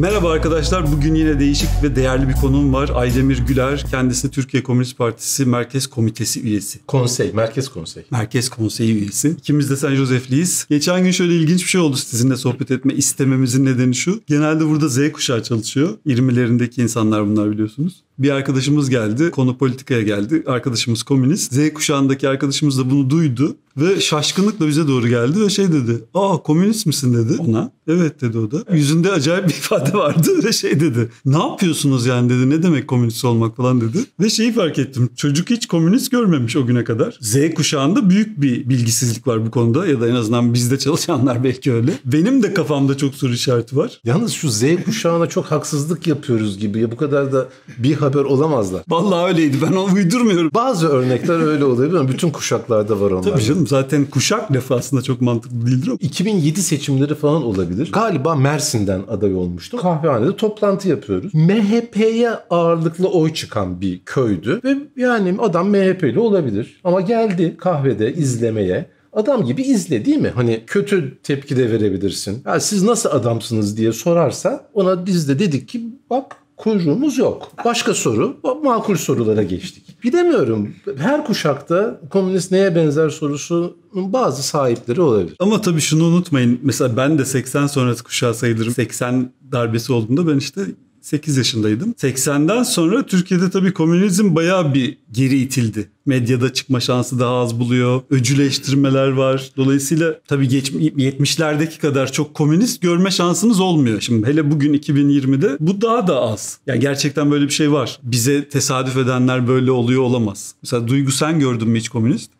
Merhaba arkadaşlar. Bugün yine değişik ve değerli bir konuğum var. Aydemir Güler. Kendisi Türkiye Komünist Partisi Merkez Komitesi üyesi. Konsey, Merkez Konsey. Merkez Konseyi üyesi. İkimiz de San Josef'liyiz. Geçen gün şöyle ilginç bir şey oldu sizinle sohbet etme istememizin nedeni şu. Genelde burada Z kuşağı çalışıyor. 20'lerindeki insanlar bunlar biliyorsunuz. Bir arkadaşımız geldi. Konu politikaya geldi. Arkadaşımız komünist. Z kuşağındaki arkadaşımız da bunu duydu. Ve şaşkınlıkla bize doğru geldi ve şey dedi. Aa komünist misin dedi ona. Evet dedi o da. Yüzünde acayip bir ifade vardı ve şey dedi. Ne yapıyorsunuz yani dedi. Ne demek komünist olmak falan dedi. Ve şeyi fark ettim. Çocuk hiç komünist görmemiş o güne kadar. Z kuşağında büyük bir bilgisizlik var bu konuda. Ya da en azından bizde çalışanlar belki öyle. Benim de kafamda çok soru işareti var. Yalnız şu Z kuşağına çok haksızlık yapıyoruz gibi. Ya bu kadar da bir haber olamazlar. Vallahi öyleydi. Ben onu uydurmuyorum. Bazı örnekler öyle oluyor. Ama bütün kuşaklarda var onlar. Tabii canım zaten kuşak lafı aslında çok mantıklı değildir ama. 2007 seçimleri falan olabilir. Galiba Mersin'den aday olmuştum. Kahvehanede toplantı yapıyoruz. MHP'ye ağırlıklı oy çıkan bir köydü. Ve yani adam MHP'li olabilir. Ama geldi kahvede izlemeye. Adam gibi izle değil mi? Hani kötü tepki de verebilirsin. Ya siz nasıl adamsınız diye sorarsa ona biz de dedik ki bak kuyruğumuz yok. Başka soru, makul sorulara geçtik. Bilemiyorum. Her kuşakta komünist neye benzer sorusunun bazı sahipleri olabilir. Ama tabii şunu unutmayın. Mesela ben de 80 sonrası kuşağı sayılırım. 80 darbesi olduğunda ben işte 8 yaşındaydım. 80'den sonra Türkiye'de tabii komünizm bayağı bir geri itildi. Medyada çıkma şansı daha az buluyor. Öcüleştirmeler var. Dolayısıyla tabii geç, 70'lerdeki kadar çok komünist görme şansınız olmuyor. Şimdi hele bugün 2020'de bu daha da az. Yani gerçekten böyle bir şey var. Bize tesadüf edenler böyle oluyor olamaz. Mesela Duygu sen gördün mü hiç komünist?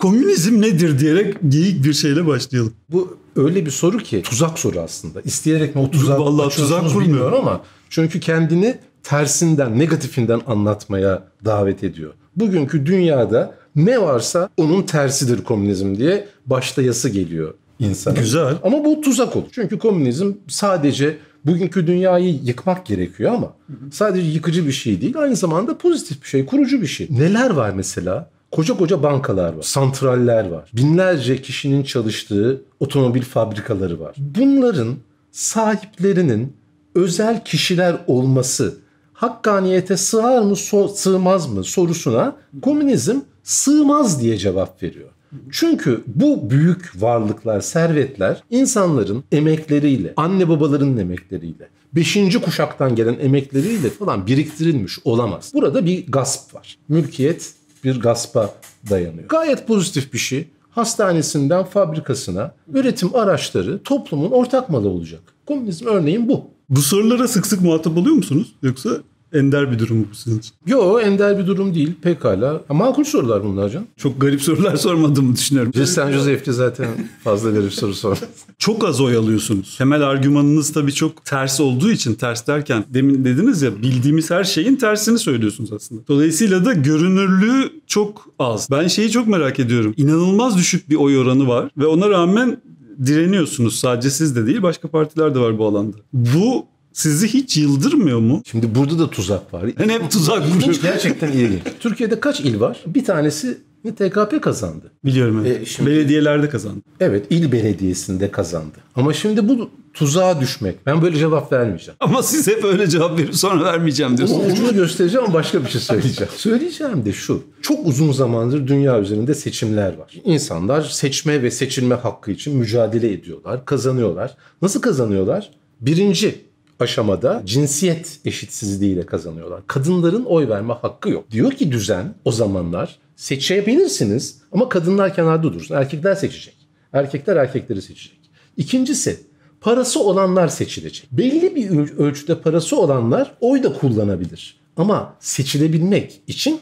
Komünizm nedir diyerek geyik bir şeyle başlayalım. Bu öyle bir soru ki tuzak soru aslında. İsteyerek mi o tuzak Vallahi tuzak kurmuyor ama çünkü kendini tersinden, negatifinden anlatmaya davet ediyor. Bugünkü dünyada ne varsa onun tersidir komünizm diye başlayası geliyor insana. Güzel. Ama bu tuzak olur. Çünkü komünizm sadece bugünkü dünyayı yıkmak gerekiyor ama sadece yıkıcı bir şey değil. Aynı zamanda pozitif bir şey, kurucu bir şey. Neler var mesela? Koca koca bankalar var, santraller var. Binlerce kişinin çalıştığı otomobil fabrikaları var. Bunların sahiplerinin özel kişiler olması hakkaniyete sığar mı sığmaz mı sorusuna komünizm sığmaz diye cevap veriyor. Çünkü bu büyük varlıklar, servetler insanların emekleriyle, anne babaların emekleriyle, beşinci kuşaktan gelen emekleriyle falan biriktirilmiş olamaz. Burada bir gasp var. Mülkiyet bir gaspa dayanıyor. Gayet pozitif bir şey. Hastanesinden fabrikasına üretim araçları toplumun ortak malı olacak. Komünizm örneğin bu. Bu sorulara sık sık muhatap oluyor musunuz? Yoksa ender bir durum mu sizin için? Yo ender bir durum değil pekala. Makul sorular bunlar can. Çok garip sorular sormadığımı düşünüyorum. San Josef'te zaten fazla garip soru sor. çok az oy alıyorsunuz. Temel argümanınız tabii çok ters olduğu için ters derken demin dediniz ya bildiğimiz her şeyin tersini söylüyorsunuz aslında. Dolayısıyla da görünürlüğü çok az. Ben şeyi çok merak ediyorum. İnanılmaz düşük bir oy oranı var ve ona rağmen direniyorsunuz. Sadece siz de değil başka partiler de var bu alanda. Bu sizi hiç yıldırmıyor mu? Şimdi burada da tuzak var. Ben hep tuzak vuruyorum. Gerçekten ilginç. Türkiye'de kaç il var? Bir tanesi TKP kazandı. Biliyorum evet. E, şimdi, Belediyelerde kazandı. Evet il belediyesinde kazandı. Ama şimdi bu tuzağa düşmek. Ben böyle cevap vermeyeceğim. Ama siz hep öyle cevap verip sonra vermeyeceğim diyorsunuz. Ucunu göstereceğim ama başka bir şey söyleyeceğim. söyleyeceğim de şu. Çok uzun zamandır dünya üzerinde seçimler var. İnsanlar seçme ve seçilme hakkı için mücadele ediyorlar. Kazanıyorlar. Nasıl kazanıyorlar? Birinci aşamada cinsiyet eşitsizliğiyle kazanıyorlar. Kadınların oy verme hakkı yok. Diyor ki düzen o zamanlar seçebilirsiniz ama kadınlar kenarda dursun. Erkekler seçecek. Erkekler erkekleri seçecek. İkincisi parası olanlar seçilecek. Belli bir ölçüde parası olanlar oy da kullanabilir. Ama seçilebilmek için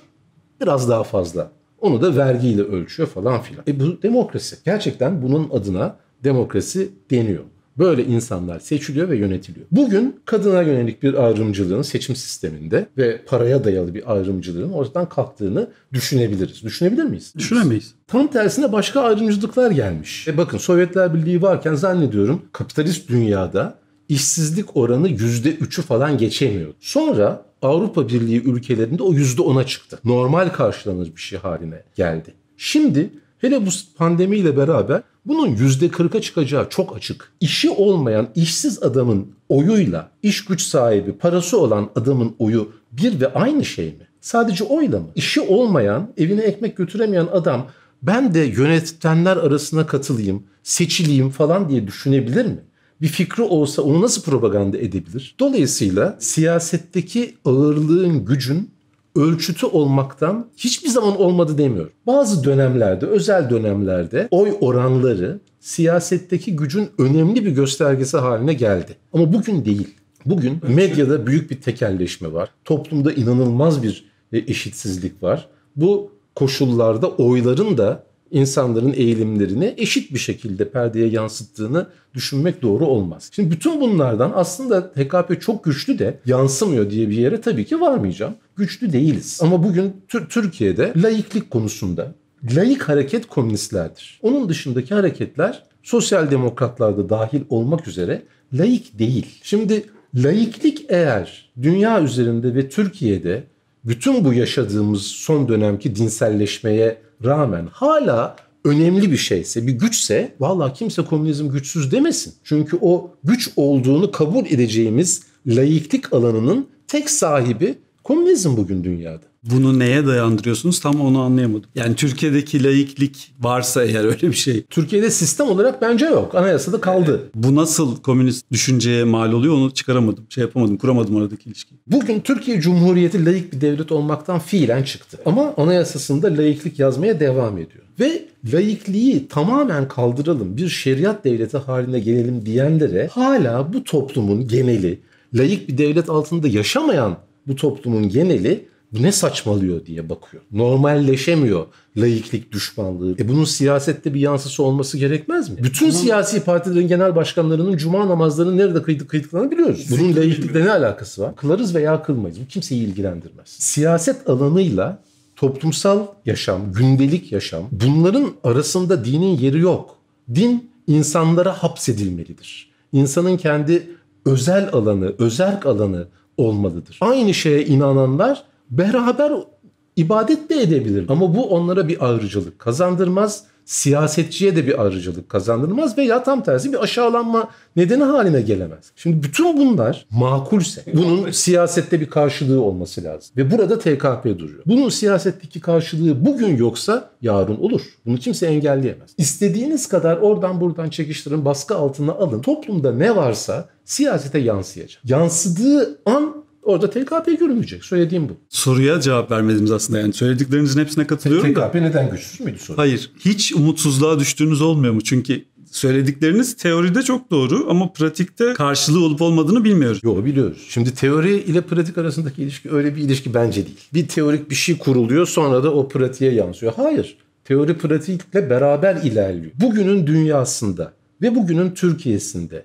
biraz daha fazla. Onu da vergiyle ölçüyor falan filan. E bu demokrasi. Gerçekten bunun adına demokrasi deniyor. Böyle insanlar seçiliyor ve yönetiliyor. Bugün kadına yönelik bir ayrımcılığın seçim sisteminde ve paraya dayalı bir ayrımcılığın ortadan kalktığını düşünebiliriz. Düşünebilir miyiz? Düşünemeyiz. Tam tersine başka ayrımcılıklar gelmiş. E bakın Sovyetler Birliği varken zannediyorum kapitalist dünyada işsizlik oranı %3'ü falan geçemiyor. Sonra Avrupa Birliği ülkelerinde o %10'a çıktı. Normal karşılanır bir şey haline geldi. Şimdi hele bu pandemiyle beraber Bunun %40'a çıkacağı çok açık. İşi olmayan işsiz adamın oyuyla iş güç sahibi parası olan adamın oyu bir ve aynı şey mi? Sadece oyla mı? İşi olmayan, evine ekmek götüremeyen adam ben de yönetenler arasına katılayım, seçileyim falan diye düşünebilir mi? Bir fikri olsa onu nasıl propaganda edebilir? Dolayısıyla siyasetteki ağırlığın, gücün ölçütü olmaktan hiçbir zaman olmadı demiyorum. Bazı dönemlerde, özel dönemlerde oy oranları siyasetteki gücün önemli bir göstergesi haline geldi. Ama bugün değil. Bugün medyada büyük bir tekelleşme var. Toplumda inanılmaz bir eşitsizlik var. Bu koşullarda oyların da insanların eğilimlerini eşit bir şekilde perdeye yansıttığını düşünmek doğru olmaz. Şimdi bütün bunlardan aslında TKP çok güçlü de yansımıyor diye bir yere tabii ki varmayacağım. Güçlü değiliz. Ama bugün Türkiye'de laiklik konusunda laik hareket komünistlerdir. Onun dışındaki hareketler sosyal demokratlarda dahil olmak üzere laik değil. Şimdi laiklik eğer dünya üzerinde ve Türkiye'de bütün bu yaşadığımız son dönemki dinselleşmeye rağmen hala önemli bir şeyse, bir güçse valla kimse komünizm güçsüz demesin. Çünkü o güç olduğunu kabul edeceğimiz laiklik alanının tek sahibi komünizm bugün dünyada. Bunu neye dayandırıyorsunuz tam onu anlayamadım. Yani Türkiye'deki laiklik varsa eğer öyle bir şey. Türkiye'de sistem olarak bence yok. Anayasada kaldı. Bu nasıl komünist düşünceye mal oluyor onu çıkaramadım. Şey yapamadım, kuramadım aradaki ilişkiyi. Bugün Türkiye Cumhuriyeti laik bir devlet olmaktan fiilen çıktı. Ama anayasasında laiklik yazmaya devam ediyor. Ve laikliği tamamen kaldıralım, bir şeriat devleti haline gelelim diyenlere hala bu toplumun geneli, laik bir devlet altında yaşamayan bu toplumun geneli bu ne saçmalıyor diye bakıyor. Normalleşemiyor laiklik düşmanlığı. E bunun siyasette bir yansısı olması gerekmez mi? Bütün Ama... siyasi partilerin genel başkanlarının cuma namazlarını nerede kıydık kıydıklarını biliyoruz. Bunun laiklikle ne alakası var? Kılarız veya kılmayız. Bu kimseyi ilgilendirmez. Siyaset alanıyla toplumsal yaşam, gündelik yaşam bunların arasında dinin yeri yok. Din insanlara hapsedilmelidir. İnsanın kendi özel alanı, özerk alanı olmalıdır. Aynı şeye inananlar beraber ibadet de edebilir. Ama bu onlara bir ayrıcalık kazandırmaz. Siyasetçiye de bir ayrıcalık kazandırmaz veya tam tersi bir aşağılanma nedeni haline gelemez. Şimdi bütün bunlar makulse bunun siyasette bir karşılığı olması lazım. Ve burada TKP duruyor. Bunun siyasetteki karşılığı bugün yoksa yarın olur. Bunu kimse engelleyemez. İstediğiniz kadar oradan buradan çekiştirin, baskı altına alın. Toplumda ne varsa siyasete yansıyacak. Yansıdığı an Orada TKP görünmeyecek. Söylediğim bu. Soruya cevap vermediniz aslında yani. Söylediklerinizin hepsine katılıyorum TKP da. neden güçsüz müydü soru? Hayır. Hiç umutsuzluğa düştüğünüz olmuyor mu? Çünkü söyledikleriniz teoride çok doğru ama pratikte karşılığı olup olmadığını bilmiyoruz. Yok biliyoruz. Şimdi teori ile pratik arasındaki ilişki öyle bir ilişki bence değil. Bir teorik bir şey kuruluyor sonra da o pratiğe yansıyor. Hayır. Teori pratikle beraber ilerliyor. Bugünün dünyasında ve bugünün Türkiye'sinde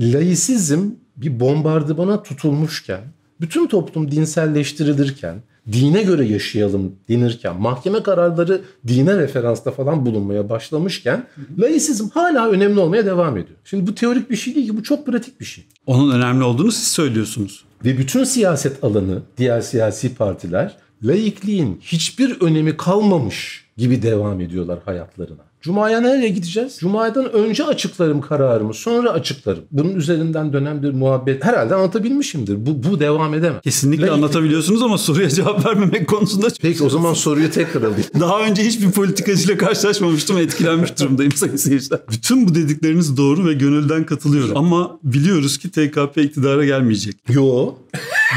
laisizm bir bombardımana tutulmuşken, bütün toplum dinselleştirilirken, dine göre yaşayalım denirken, mahkeme kararları dine referansta falan bulunmaya başlamışken laisizm hala önemli olmaya devam ediyor. Şimdi bu teorik bir şey değil ki bu çok pratik bir şey. Onun önemli olduğunu siz söylüyorsunuz. Ve bütün siyaset alanı, diğer siyasi partiler laikliğin hiçbir önemi kalmamış gibi devam ediyorlar hayatlarına. Cuma'ya nereye gideceğiz? Cuma'dan önce açıklarım kararımı, sonra açıklarım. Bunun üzerinden dönen bir muhabbet herhalde anlatabilmişimdir. Bu, bu devam edemez. Kesinlikle anlatabiliyorsunuz ama soruya cevap vermemek konusunda... Peki o zaman soruyu tekrar alayım. Daha önce hiçbir politikacıyla karşılaşmamıştım etkilenmiş durumdayım sayın seyirciler. Bütün bu dedikleriniz doğru ve gönülden katılıyorum. Ama biliyoruz ki TKP iktidara gelmeyecek. Yo.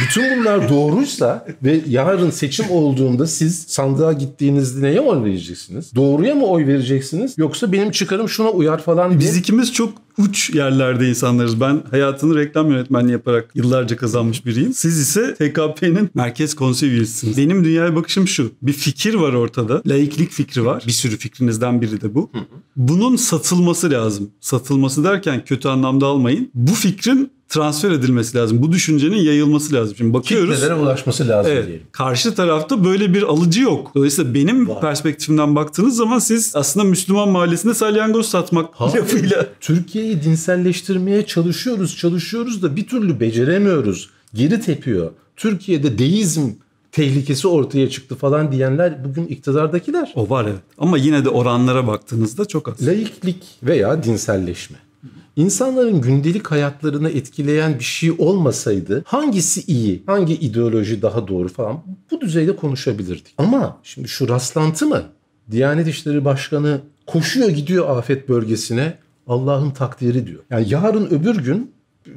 Bütün bunlar doğruysa ve yarın seçim olduğunda siz sandığa gittiğinizde neye oy vereceksiniz? Doğruya mı oy vereceksiniz? Yoksa benim çıkarım şuna uyar falan diye. Biz ikimiz çok uç yerlerde insanlarız. Ben hayatını reklam yönetmenliği yaparak yıllarca kazanmış biriyim. Siz ise TKP'nin merkez konsey üyesisiniz. Benim dünyaya bakışım şu. Bir fikir var ortada. Laiklik fikri var. Bir sürü fikrinizden biri de bu. Bunun satılması lazım. Satılması derken kötü anlamda almayın. Bu fikrin transfer edilmesi lazım. Bu düşüncenin yayılması lazım. Şimdi bakıyoruz. Kitlelere ulaşması lazım evet, diyelim. Karşı tarafta böyle bir alıcı yok. Dolayısıyla benim Var. perspektifimden baktığınız zaman siz aslında Müslüman mahallesinde salyangoz satmak ha, lafıyla. Türkiye'yi dinselleştirmeye çalışıyoruz, çalışıyoruz da bir türlü beceremiyoruz. Geri tepiyor. Türkiye'de deizm tehlikesi ortaya çıktı falan diyenler bugün iktidardakiler. O var evet. Ama yine de oranlara baktığınızda çok az. Laiklik veya dinselleşme. İnsanların gündelik hayatlarını etkileyen bir şey olmasaydı hangisi iyi, hangi ideoloji daha doğru falan bu düzeyde konuşabilirdik. Ama şimdi şu rastlantı mı? Diyanet İşleri Başkanı koşuyor gidiyor afet bölgesine Allah'ın takdiri diyor. Yani yarın öbür gün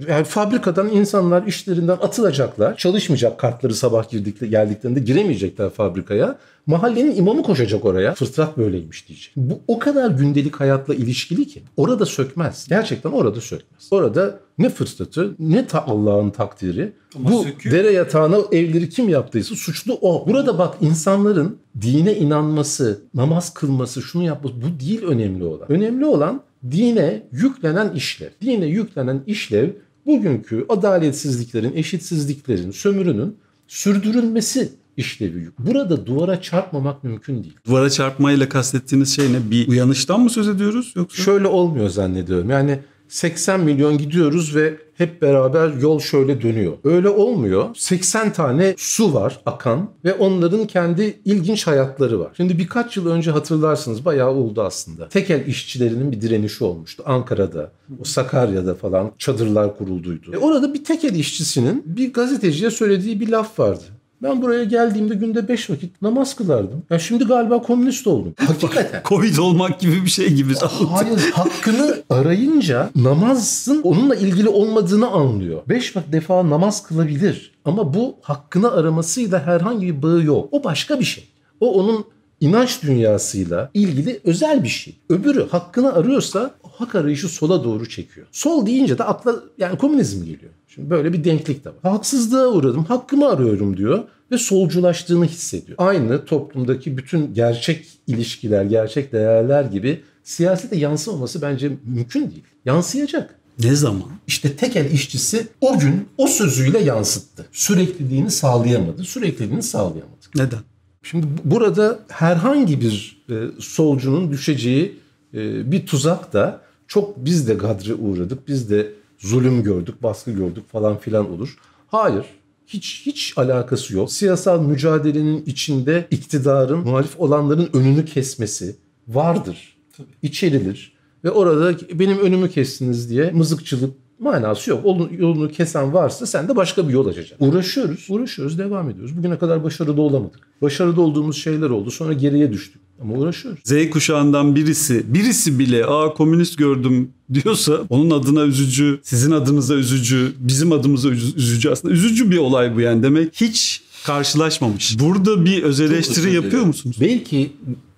yani fabrikadan insanlar işlerinden atılacaklar. Çalışmayacak kartları sabah girdikleri geldiklerinde giremeyecekler fabrikaya. Mahallenin imamı koşacak oraya. Fıtrat böyleymiş diyecek. Bu o kadar gündelik hayatla ilişkili ki. Orada sökmez. Gerçekten orada sökmez. Orada ne fırsatı ne ta Allah'ın takdiri. Ama bu söküyor. dere yatağına evleri kim yaptıysa suçlu o. Burada bak insanların dine inanması, namaz kılması, şunu yapması bu değil önemli olan. Önemli olan dine yüklenen işlev. Dine yüklenen işlev bugünkü adaletsizliklerin, eşitsizliklerin, sömürünün sürdürülmesi işlevi. Burada duvara çarpmamak mümkün değil. Duvara çarpmayla kastettiğiniz şey ne? Bir uyanıştan mı söz ediyoruz yoksa? Şöyle olmuyor zannediyorum. Yani 80 milyon gidiyoruz ve hep beraber yol şöyle dönüyor. Öyle olmuyor. 80 tane su var akan ve onların kendi ilginç hayatları var. Şimdi birkaç yıl önce hatırlarsınız bayağı oldu aslında. Tekel işçilerinin bir direnişi olmuştu. Ankara'da, o Sakarya'da falan çadırlar kurulduydu. E orada bir tekel işçisinin bir gazeteciye söylediği bir laf vardı. Ben buraya geldiğimde günde 5 vakit namaz kılardım. Ya şimdi galiba komünist oldum. Hakikaten. Covid olmak gibi bir şey gibi. Hayır hakkını arayınca namazın onunla ilgili olmadığını anlıyor. Beş bak defa namaz kılabilir ama bu hakkını aramasıyla herhangi bir bağı yok. O başka bir şey. O onun inanç dünyasıyla ilgili özel bir şey. Öbürü hakkını arıyorsa hak arayışı sola doğru çekiyor. Sol deyince de akla yani komünizm geliyor. Şimdi böyle bir denklik de var. Haksızlığa uğradım, hakkımı arıyorum diyor ve solculaştığını hissediyor. Aynı toplumdaki bütün gerçek ilişkiler, gerçek değerler gibi siyasete yansımaması bence mümkün değil. Yansıyacak. Ne zaman? İşte tekel işçisi o gün o sözüyle yansıttı. Sürekliliğini sağlayamadı. Sürekliliğini sağlayamadı. Neden? Şimdi bu- burada herhangi bir e, solcunun düşeceği e, bir tuzak da çok biz de gadre uğradık, biz de zulüm gördük, baskı gördük falan filan olur. Hayır. Hiç hiç alakası yok. Siyasal mücadelenin içinde iktidarın, muhalif olanların önünü kesmesi vardır. İçerilir. Ve orada benim önümü kestiniz diye mızıkçılık manası yok. Yolunu, yolunu kesen varsa sen de başka bir yol açacaksın. Uğraşıyoruz, uğraşıyoruz, devam ediyoruz. Bugüne kadar başarılı olamadık. Başarılı olduğumuz şeyler oldu. Sonra geriye düştük. Ama uğraşıyoruz. Z kuşağından birisi, birisi bile aa komünist gördüm diyorsa onun adına üzücü, sizin adınıza üzücü, bizim adımıza üzü- üzücü aslında üzücü bir olay bu yani demek hiç karşılaşmamış. Burada bir öz eleştiri yapıyor musunuz? Belki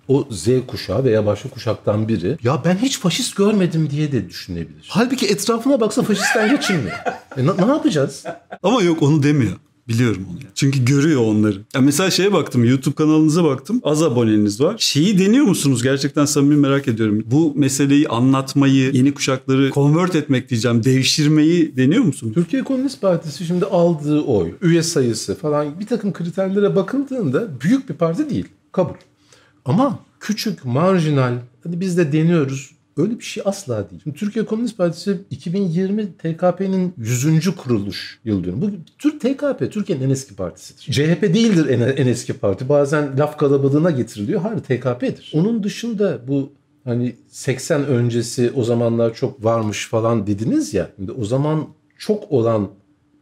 o Z kuşağı veya başka kuşaktan biri ya ben hiç faşist görmedim diye de düşünebilir. Halbuki etrafına baksa faşistten geçilmiyor. E, na- ne yapacağız? Ama yok onu demiyor. Biliyorum onu. Çünkü görüyor onları. Ya mesela şeye baktım YouTube kanalınıza baktım. Az aboneniz var. Şeyi deniyor musunuz? Gerçekten samimi merak ediyorum. Bu meseleyi anlatmayı, yeni kuşakları convert etmek diyeceğim, devşirmeyi deniyor musunuz? Türkiye Komünist Partisi şimdi aldığı oy, üye sayısı falan bir takım kriterlere bakıldığında büyük bir parti değil. Kabul. Ama küçük, marjinal, hadi biz de deniyoruz. Öyle bir şey asla değil. Şimdi Türkiye Komünist Partisi 2020 TKP'nin 100. kuruluş yıl dönümü. Bu Türk TKP Türkiye'nin en eski partisidir. CHP değildir en, en eski parti. Bazen laf kalabalığına getiriliyor. Hayır TKP'dir. Onun dışında bu hani 80 öncesi o zamanlar çok varmış falan dediniz ya. Şimdi o zaman çok olan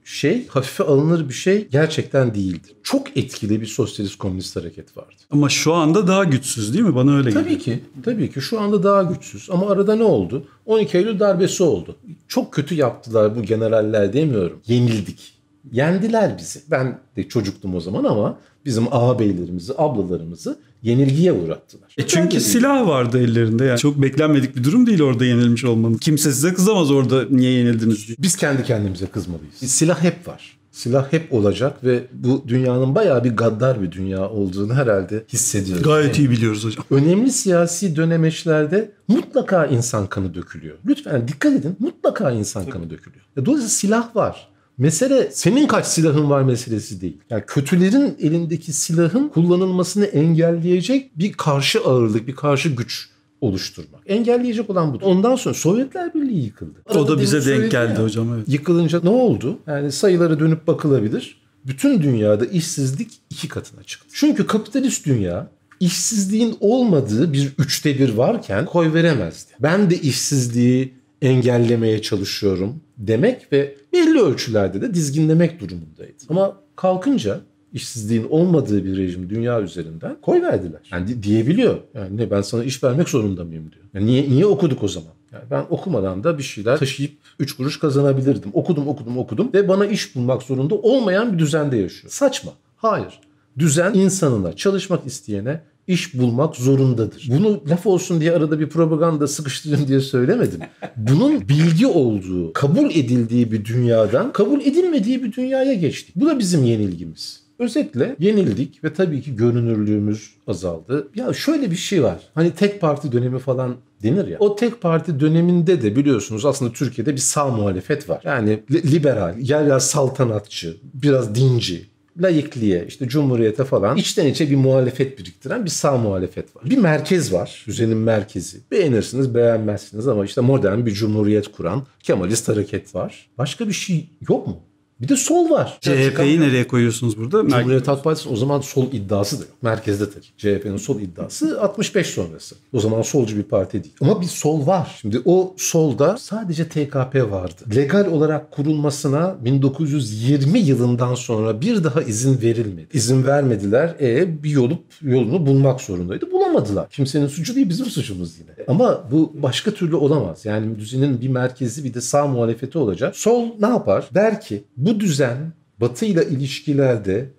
şey hafife alınır bir şey gerçekten değildi. Çok etkili bir sosyalist komünist hareket vardı. Ama şu anda daha güçsüz değil mi? Bana öyle geliyor. Tabii ki. Tabii ki şu anda daha güçsüz. Ama arada ne oldu? 12 Eylül darbesi oldu. Çok kötü yaptılar bu generaller demiyorum. Yenildik. Yendiler bizi. Ben de çocuktum o zaman ama bizim ağabeylerimizi, ablalarımızı yenilgiye uğrattılar. E çünkü silah vardı ellerinde yani. Çok beklenmedik bir durum değil orada yenilmiş olmanın. Kimse size kızamaz orada niye yenildiniz diye. Biz kendi kendimize kızmalıyız. Silah hep var. Silah hep olacak ve bu dünyanın bayağı bir gaddar bir dünya olduğunu herhalde hissediyoruz. Gayet iyi biliyoruz hocam. Önemli siyasi dönemeçlerde mutlaka insan kanı dökülüyor. Lütfen dikkat edin mutlaka insan kanı dökülüyor. Ya Dolayısıyla silah var. Mesele senin kaç silahın var meselesi değil. Yani kötülerin elindeki silahın kullanılmasını engelleyecek bir karşı ağırlık, bir karşı güç oluşturmak. Engelleyecek olan bu. Ondan sonra Sovyetler Birliği yıkıldı. O da Arada bize denk geldi ya. hocam evet. Yıkılınca ne oldu? Yani sayılara dönüp bakılabilir. bütün dünyada işsizlik iki katına çıktı. Çünkü kapitalist dünya işsizliğin olmadığı bir üçte bir varken koy veremezdi. Ben de işsizliği engellemeye çalışıyorum demek ve belli ölçülerde de dizginlemek durumundaydı. Ama kalkınca işsizliğin olmadığı bir rejim dünya üzerinden koy verdiler. Yani diyebiliyor. Yani ne ben sana iş vermek zorunda mıyım diyor. Yani niye niye okuduk o zaman? Yani ben okumadan da bir şeyler taşıyıp 3 kuruş kazanabilirdim. Okudum okudum okudum ve bana iş bulmak zorunda olmayan bir düzende yaşıyor. Saçma. Hayır. Düzen insanına, çalışmak isteyene iş bulmak zorundadır. Bunu laf olsun diye arada bir propaganda sıkıştırayım diye söylemedim. Bunun bilgi olduğu, kabul edildiği bir dünyadan kabul edilmediği bir dünyaya geçtik. Bu da bizim yenilgimiz. Özetle yenildik ve tabii ki görünürlüğümüz azaldı. Ya şöyle bir şey var. Hani tek parti dönemi falan denir ya. O tek parti döneminde de biliyorsunuz aslında Türkiye'de bir sağ muhalefet var. Yani liberal, yer yer saltanatçı, biraz dinci, laikliğe, işte cumhuriyete falan içten içe bir muhalefet biriktiren bir sağ muhalefet var. Bir merkez var, düzenin merkezi. Beğenirsiniz, beğenmezsiniz ama işte modern bir cumhuriyet kuran Kemalist hareket var. Başka bir şey yok mu? Bir de sol var. CHP'yi nereye koyuyorsunuz burada? Cumhuriyet Halk Partisi o zaman sol iddiası da yok. Merkezde tabii. CHP'nin sol iddiası 65 sonrası. O zaman solcu bir parti değil. Ama bir sol var. Şimdi o solda sadece TKP vardı. Legal olarak kurulmasına 1920 yılından sonra bir daha izin verilmedi. İzin vermediler. E bir yolu yolunu bulmak zorundaydı. Bulamadılar. Kimsenin suçu değil bizim suçumuz yine. Ama bu başka türlü olamaz. Yani düzenin bir merkezi bir de sağ muhalefeti olacak. Sol ne yapar? Der ki bu düzen Batı ile ilişkilerde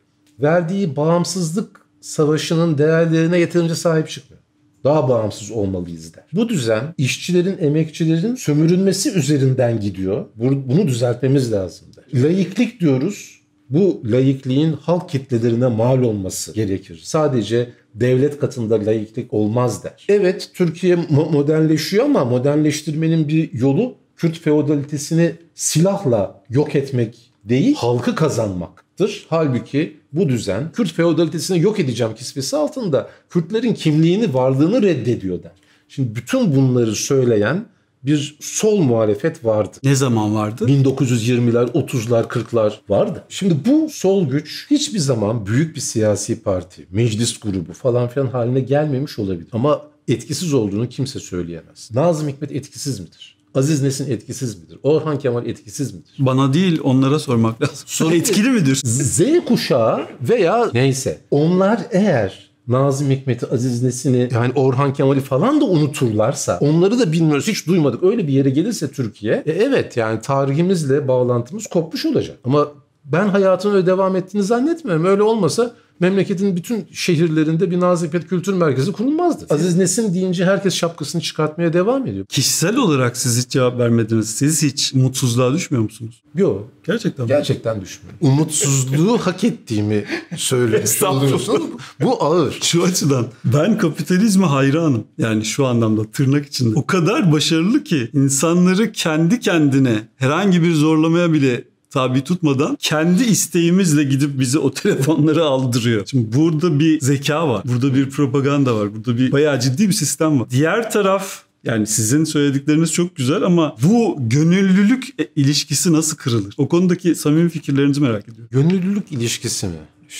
verdiği bağımsızlık savaşının değerlerine yeterince sahip çıkmıyor. Daha bağımsız olmalıyız der. Bu düzen işçilerin, emekçilerin sömürülmesi üzerinden gidiyor. Bunu düzeltmemiz lazım der. Layıklık diyoruz. Bu layıklığın halk kitlelerine mal olması gerekir. Sadece devlet katında layıklık olmaz der. Evet Türkiye modernleşiyor ama modernleştirmenin bir yolu Kürt feodalitesini silahla yok etmek değil, halkı kazanmaktır. Halbuki bu düzen Kürt feodalitesini yok edeceğim kisvesi altında Kürtlerin kimliğini, varlığını reddediyor der. Şimdi bütün bunları söyleyen bir sol muhalefet vardı. Ne zaman vardı? 1920'ler, 30'lar, 40'lar vardı. Şimdi bu sol güç hiçbir zaman büyük bir siyasi parti, meclis grubu falan filan haline gelmemiş olabilir. Ama etkisiz olduğunu kimse söyleyemez. Nazım Hikmet etkisiz midir? Aziz Nesin etkisiz midir? Orhan Kemal etkisiz midir? Bana değil onlara sormak lazım. Sorun Etkili midir? Z kuşağı veya neyse onlar eğer Nazım Hikmet'i, Aziz Nesin'i yani Orhan Kemal'i falan da unuturlarsa onları da bilmiyoruz hiç duymadık. Öyle bir yere gelirse Türkiye e evet yani tarihimizle bağlantımız kopmuş olacak. Ama ben hayatın öyle devam ettiğini zannetmiyorum. Öyle olmasa memleketin bütün şehirlerinde bir Nazım Hikmet Kültür Merkezi kurulmazdı. Aziz Nesin deyince herkes şapkasını çıkartmaya devam ediyor. Kişisel olarak siz hiç cevap vermediniz. Siz hiç umutsuzluğa düşmüyor musunuz? Yok. Gerçekten mi? Gerçekten düşmüyorum. Umutsuzluğu hak ettiğimi söylüyorsun. Bu ağır. Şu açıdan ben kapitalizme hayranım. Yani şu anlamda tırnak içinde. O kadar başarılı ki insanları kendi kendine herhangi bir zorlamaya bile tabi tutmadan kendi isteğimizle gidip bizi o telefonları aldırıyor. Şimdi burada bir zeka var. Burada bir propaganda var. Burada bir bayağı ciddi bir sistem var. Diğer taraf yani sizin söyledikleriniz çok güzel ama bu gönüllülük ilişkisi nasıl kırılır? O konudaki samimi fikirlerinizi merak ediyorum. Gönüllülük ilişkisi mi?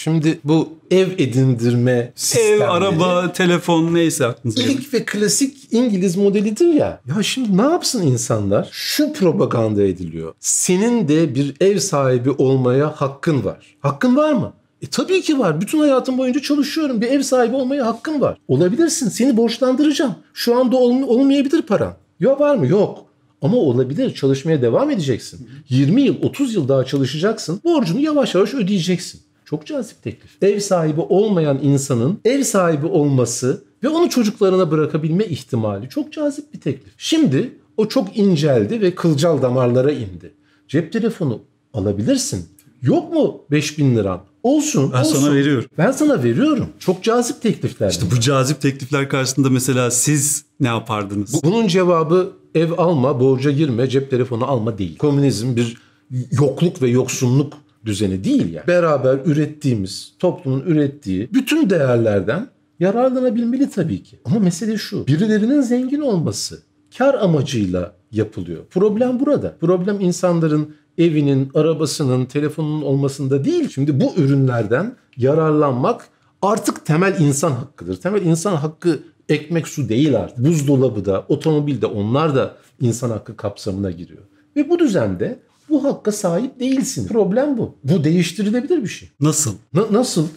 Şimdi bu ev edindirme sistemleri... Ev, araba, telefon neyse aklınıza İlk ve klasik İngiliz modelidir ya. Ya şimdi ne yapsın insanlar? Şu propaganda ediliyor. Senin de bir ev sahibi olmaya hakkın var. Hakkın var mı? E tabii ki var. Bütün hayatım boyunca çalışıyorum. Bir ev sahibi olmaya hakkın var. Olabilirsin. Seni borçlandıracağım. Şu anda ol, olmayabilir paran. Ya var mı? Yok. Ama olabilir. Çalışmaya devam edeceksin. 20 yıl, 30 yıl daha çalışacaksın. Borcunu yavaş yavaş ödeyeceksin. Çok cazip teklif. Ev sahibi olmayan insanın ev sahibi olması ve onu çocuklarına bırakabilme ihtimali çok cazip bir teklif. Şimdi o çok inceldi ve kılcal damarlara indi. Cep telefonu alabilirsin. Yok mu 5000 liran? Olsun. Ben olsun. sana veriyorum. Ben sana veriyorum. Çok cazip teklifler. İşte bu cazip teklifler karşısında mesela siz ne yapardınız? Bunun cevabı ev alma, borca girme, cep telefonu alma değil. Komünizm bir yokluk ve yoksunluk düzeni değil ya. Yani. Beraber ürettiğimiz, toplumun ürettiği bütün değerlerden yararlanabilmeli tabii ki. Ama mesele şu. Birilerinin zengin olması kar amacıyla yapılıyor. Problem burada. Problem insanların evinin, arabasının, telefonunun olmasında değil. Şimdi bu ürünlerden yararlanmak artık temel insan hakkıdır. Temel insan hakkı ekmek su değil artık. Buzdolabı da, otomobil de onlar da insan hakkı kapsamına giriyor. Ve bu düzende bu hakka sahip değilsin. Problem bu. Bu değiştirilebilir bir şey. Nasıl? Na- nasıl?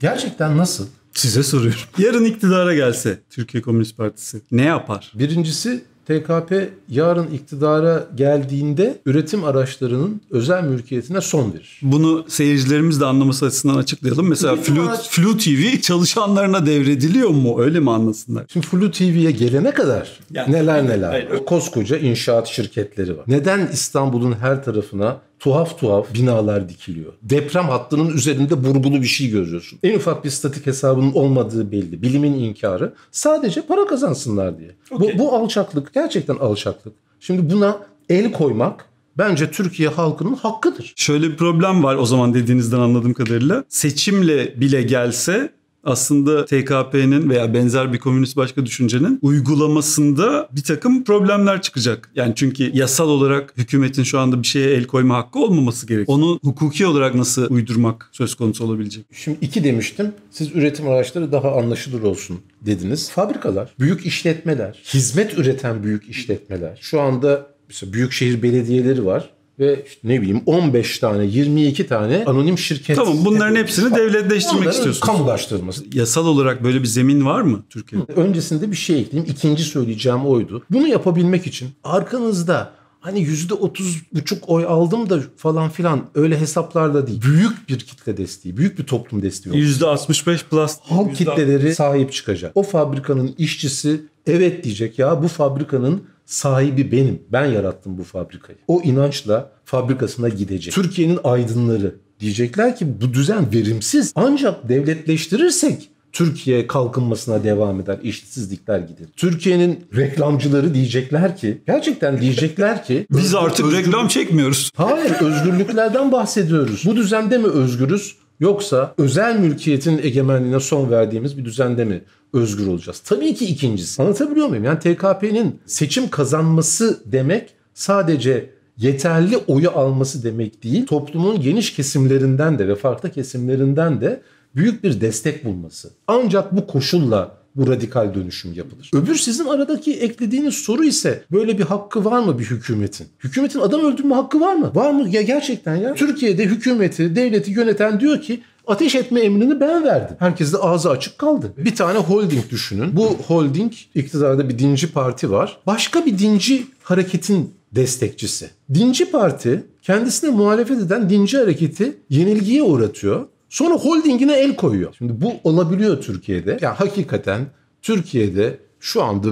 Gerçekten nasıl? Size soruyorum. Yarın iktidara gelse Türkiye Komünist Partisi ne yapar? Birincisi TKP yarın iktidara geldiğinde üretim araçlarının özel mülkiyetine son verir. Bunu seyircilerimiz de anlaması açısından açıklayalım. Mesela Flu, araç- Flu TV çalışanlarına devrediliyor mu? Öyle mi anlasınlar? Şimdi Flu TV'ye gelene kadar Yani- neler neler. Hayır, var. Koskoca inşaat şirketleri var. Neden İstanbul'un her tarafına tuhaf tuhaf binalar dikiliyor? Deprem hattının üzerinde burgulu bir şey görüyorsun. En ufak bir statik hesabının olmadığı belli. Bilimin inkarı. Sadece para kazansınlar diye. Okey. Bu, bu alçaklık. Gerçekten alçaklık. Şimdi buna el koymak bence Türkiye halkının hakkıdır. Şöyle bir problem var o zaman dediğinizden anladığım kadarıyla. Seçimle bile gelse aslında TKP'nin veya benzer bir komünist başka düşüncenin uygulamasında bir takım problemler çıkacak. Yani çünkü yasal olarak hükümetin şu anda bir şeye el koyma hakkı olmaması gerek. Onu hukuki olarak nasıl uydurmak söz konusu olabilecek? Şimdi iki demiştim. Siz üretim araçları daha anlaşılır olsun dediniz. Fabrikalar, büyük işletmeler, hizmet üreten büyük işletmeler. Şu anda mesela büyükşehir belediyeleri var ve işte ne bileyim 15 tane, 22 tane anonim şirket. Tamam bunların hepsini devletleştirmek Onların istiyorsunuz. Kamulaştırılması. Yasal olarak böyle bir zemin var mı Türkiye'de? Öncesinde bir şey ekleyeyim. İkinci söyleyeceğim oydu. Bunu yapabilmek için arkanızda hani yüzde otuz buçuk oy aldım da falan filan öyle hesaplarla değil. Büyük bir kitle desteği, büyük bir toplum desteği olması %65 plus. halk kitleleri sahip çıkacak. O fabrikanın işçisi evet diyecek ya bu fabrikanın sahibi benim. Ben yarattım bu fabrikayı. O inançla fabrikasına gidecek. Türkiye'nin aydınları diyecekler ki bu düzen verimsiz. Ancak devletleştirirsek Türkiye kalkınmasına devam eder, işsizlikler gider. Türkiye'nin reklamcıları diyecekler ki, gerçekten diyecekler ki Biz artık özgür- reklam çekmiyoruz. Hayır özgürlüklerden bahsediyoruz. Bu düzende mi özgürüz yoksa özel mülkiyetin egemenliğine son verdiğimiz bir düzende mi özgür olacağız? Tabii ki ikincisi. Anlatabiliyor muyum? Yani TKP'nin seçim kazanması demek sadece yeterli oyu alması demek değil. Toplumun geniş kesimlerinden de ve farklı kesimlerinden de büyük bir destek bulması. Ancak bu koşulla bu radikal dönüşüm yapılır. Öbür sizin aradaki eklediğiniz soru ise böyle bir hakkı var mı bir hükümetin? Hükümetin adam öldürme hakkı var mı? Var mı? Ya gerçekten ya. Türkiye'de hükümeti, devleti yöneten diyor ki ateş etme emrini ben verdim. Herkes de ağzı açık kaldı. Bir tane holding düşünün. Bu holding iktidarda bir dinci parti var. Başka bir dinci hareketin destekçisi. Dinci parti kendisine muhalefet eden dinci hareketi yenilgiye uğratıyor. Sonra holdingine el koyuyor. Şimdi bu olabiliyor Türkiye'de. Yani hakikaten Türkiye'de şu anda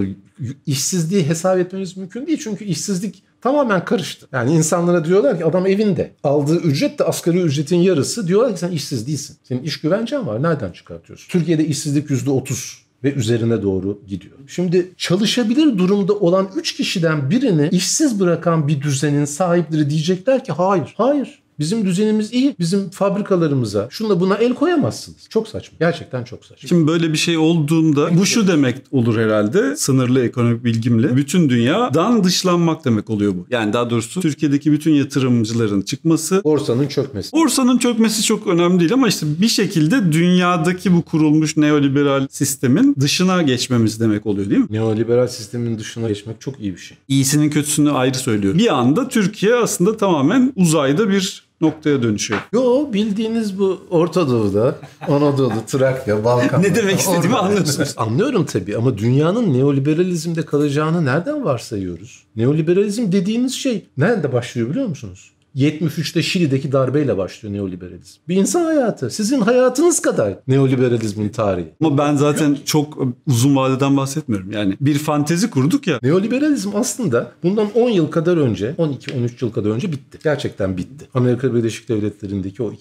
işsizliği hesap etmemiz mümkün değil. Çünkü işsizlik tamamen karıştı. Yani insanlara diyorlar ki adam evinde. Aldığı ücret de asgari ücretin yarısı. Diyorlar ki sen işsiz değilsin. Senin iş güvencen var. Nereden çıkartıyorsun? Türkiye'de işsizlik %30 ve üzerine doğru gidiyor. Şimdi çalışabilir durumda olan 3 kişiden birini işsiz bırakan bir düzenin sahipleri diyecekler ki hayır, hayır. Bizim düzenimiz iyi. Bizim fabrikalarımıza şunla buna el koyamazsınız. Çok saçma. Gerçekten çok saçma. Şimdi böyle bir şey olduğunda bu şu demek olur herhalde sınırlı ekonomik bilgimle. Bütün dünyadan dışlanmak demek oluyor bu. Yani daha doğrusu Türkiye'deki bütün yatırımcıların çıkması. Borsanın çökmesi. Borsanın çökmesi çok önemli değil ama işte bir şekilde dünyadaki bu kurulmuş neoliberal sistemin dışına geçmemiz demek oluyor değil mi? Neoliberal sistemin dışına geçmek çok iyi bir şey. İyisinin kötüsünü ayrı söylüyorum. Bir anda Türkiye aslında tamamen uzayda bir noktaya dönüşüyor. Yo bildiğiniz bu Orta Doğu'da, Anadolu, Trakya, Balkan. Ne demek istediğimi anlıyorsunuz. Anlıyorum tabii ama dünyanın neoliberalizmde kalacağını nereden varsayıyoruz? Neoliberalizm dediğiniz şey nerede başlıyor biliyor musunuz? 73'te Şili'deki darbeyle başlıyor neoliberalizm. Bir insan hayatı. Sizin hayatınız kadar neoliberalizmin tarihi. Ama ben zaten çok uzun vadeden bahsetmiyorum. Yani bir fantezi kurduk ya. Neoliberalizm aslında bundan 10 yıl kadar önce, 12-13 yıl kadar önce bitti. Gerçekten bitti. Amerika Birleşik Devletleri'ndeki o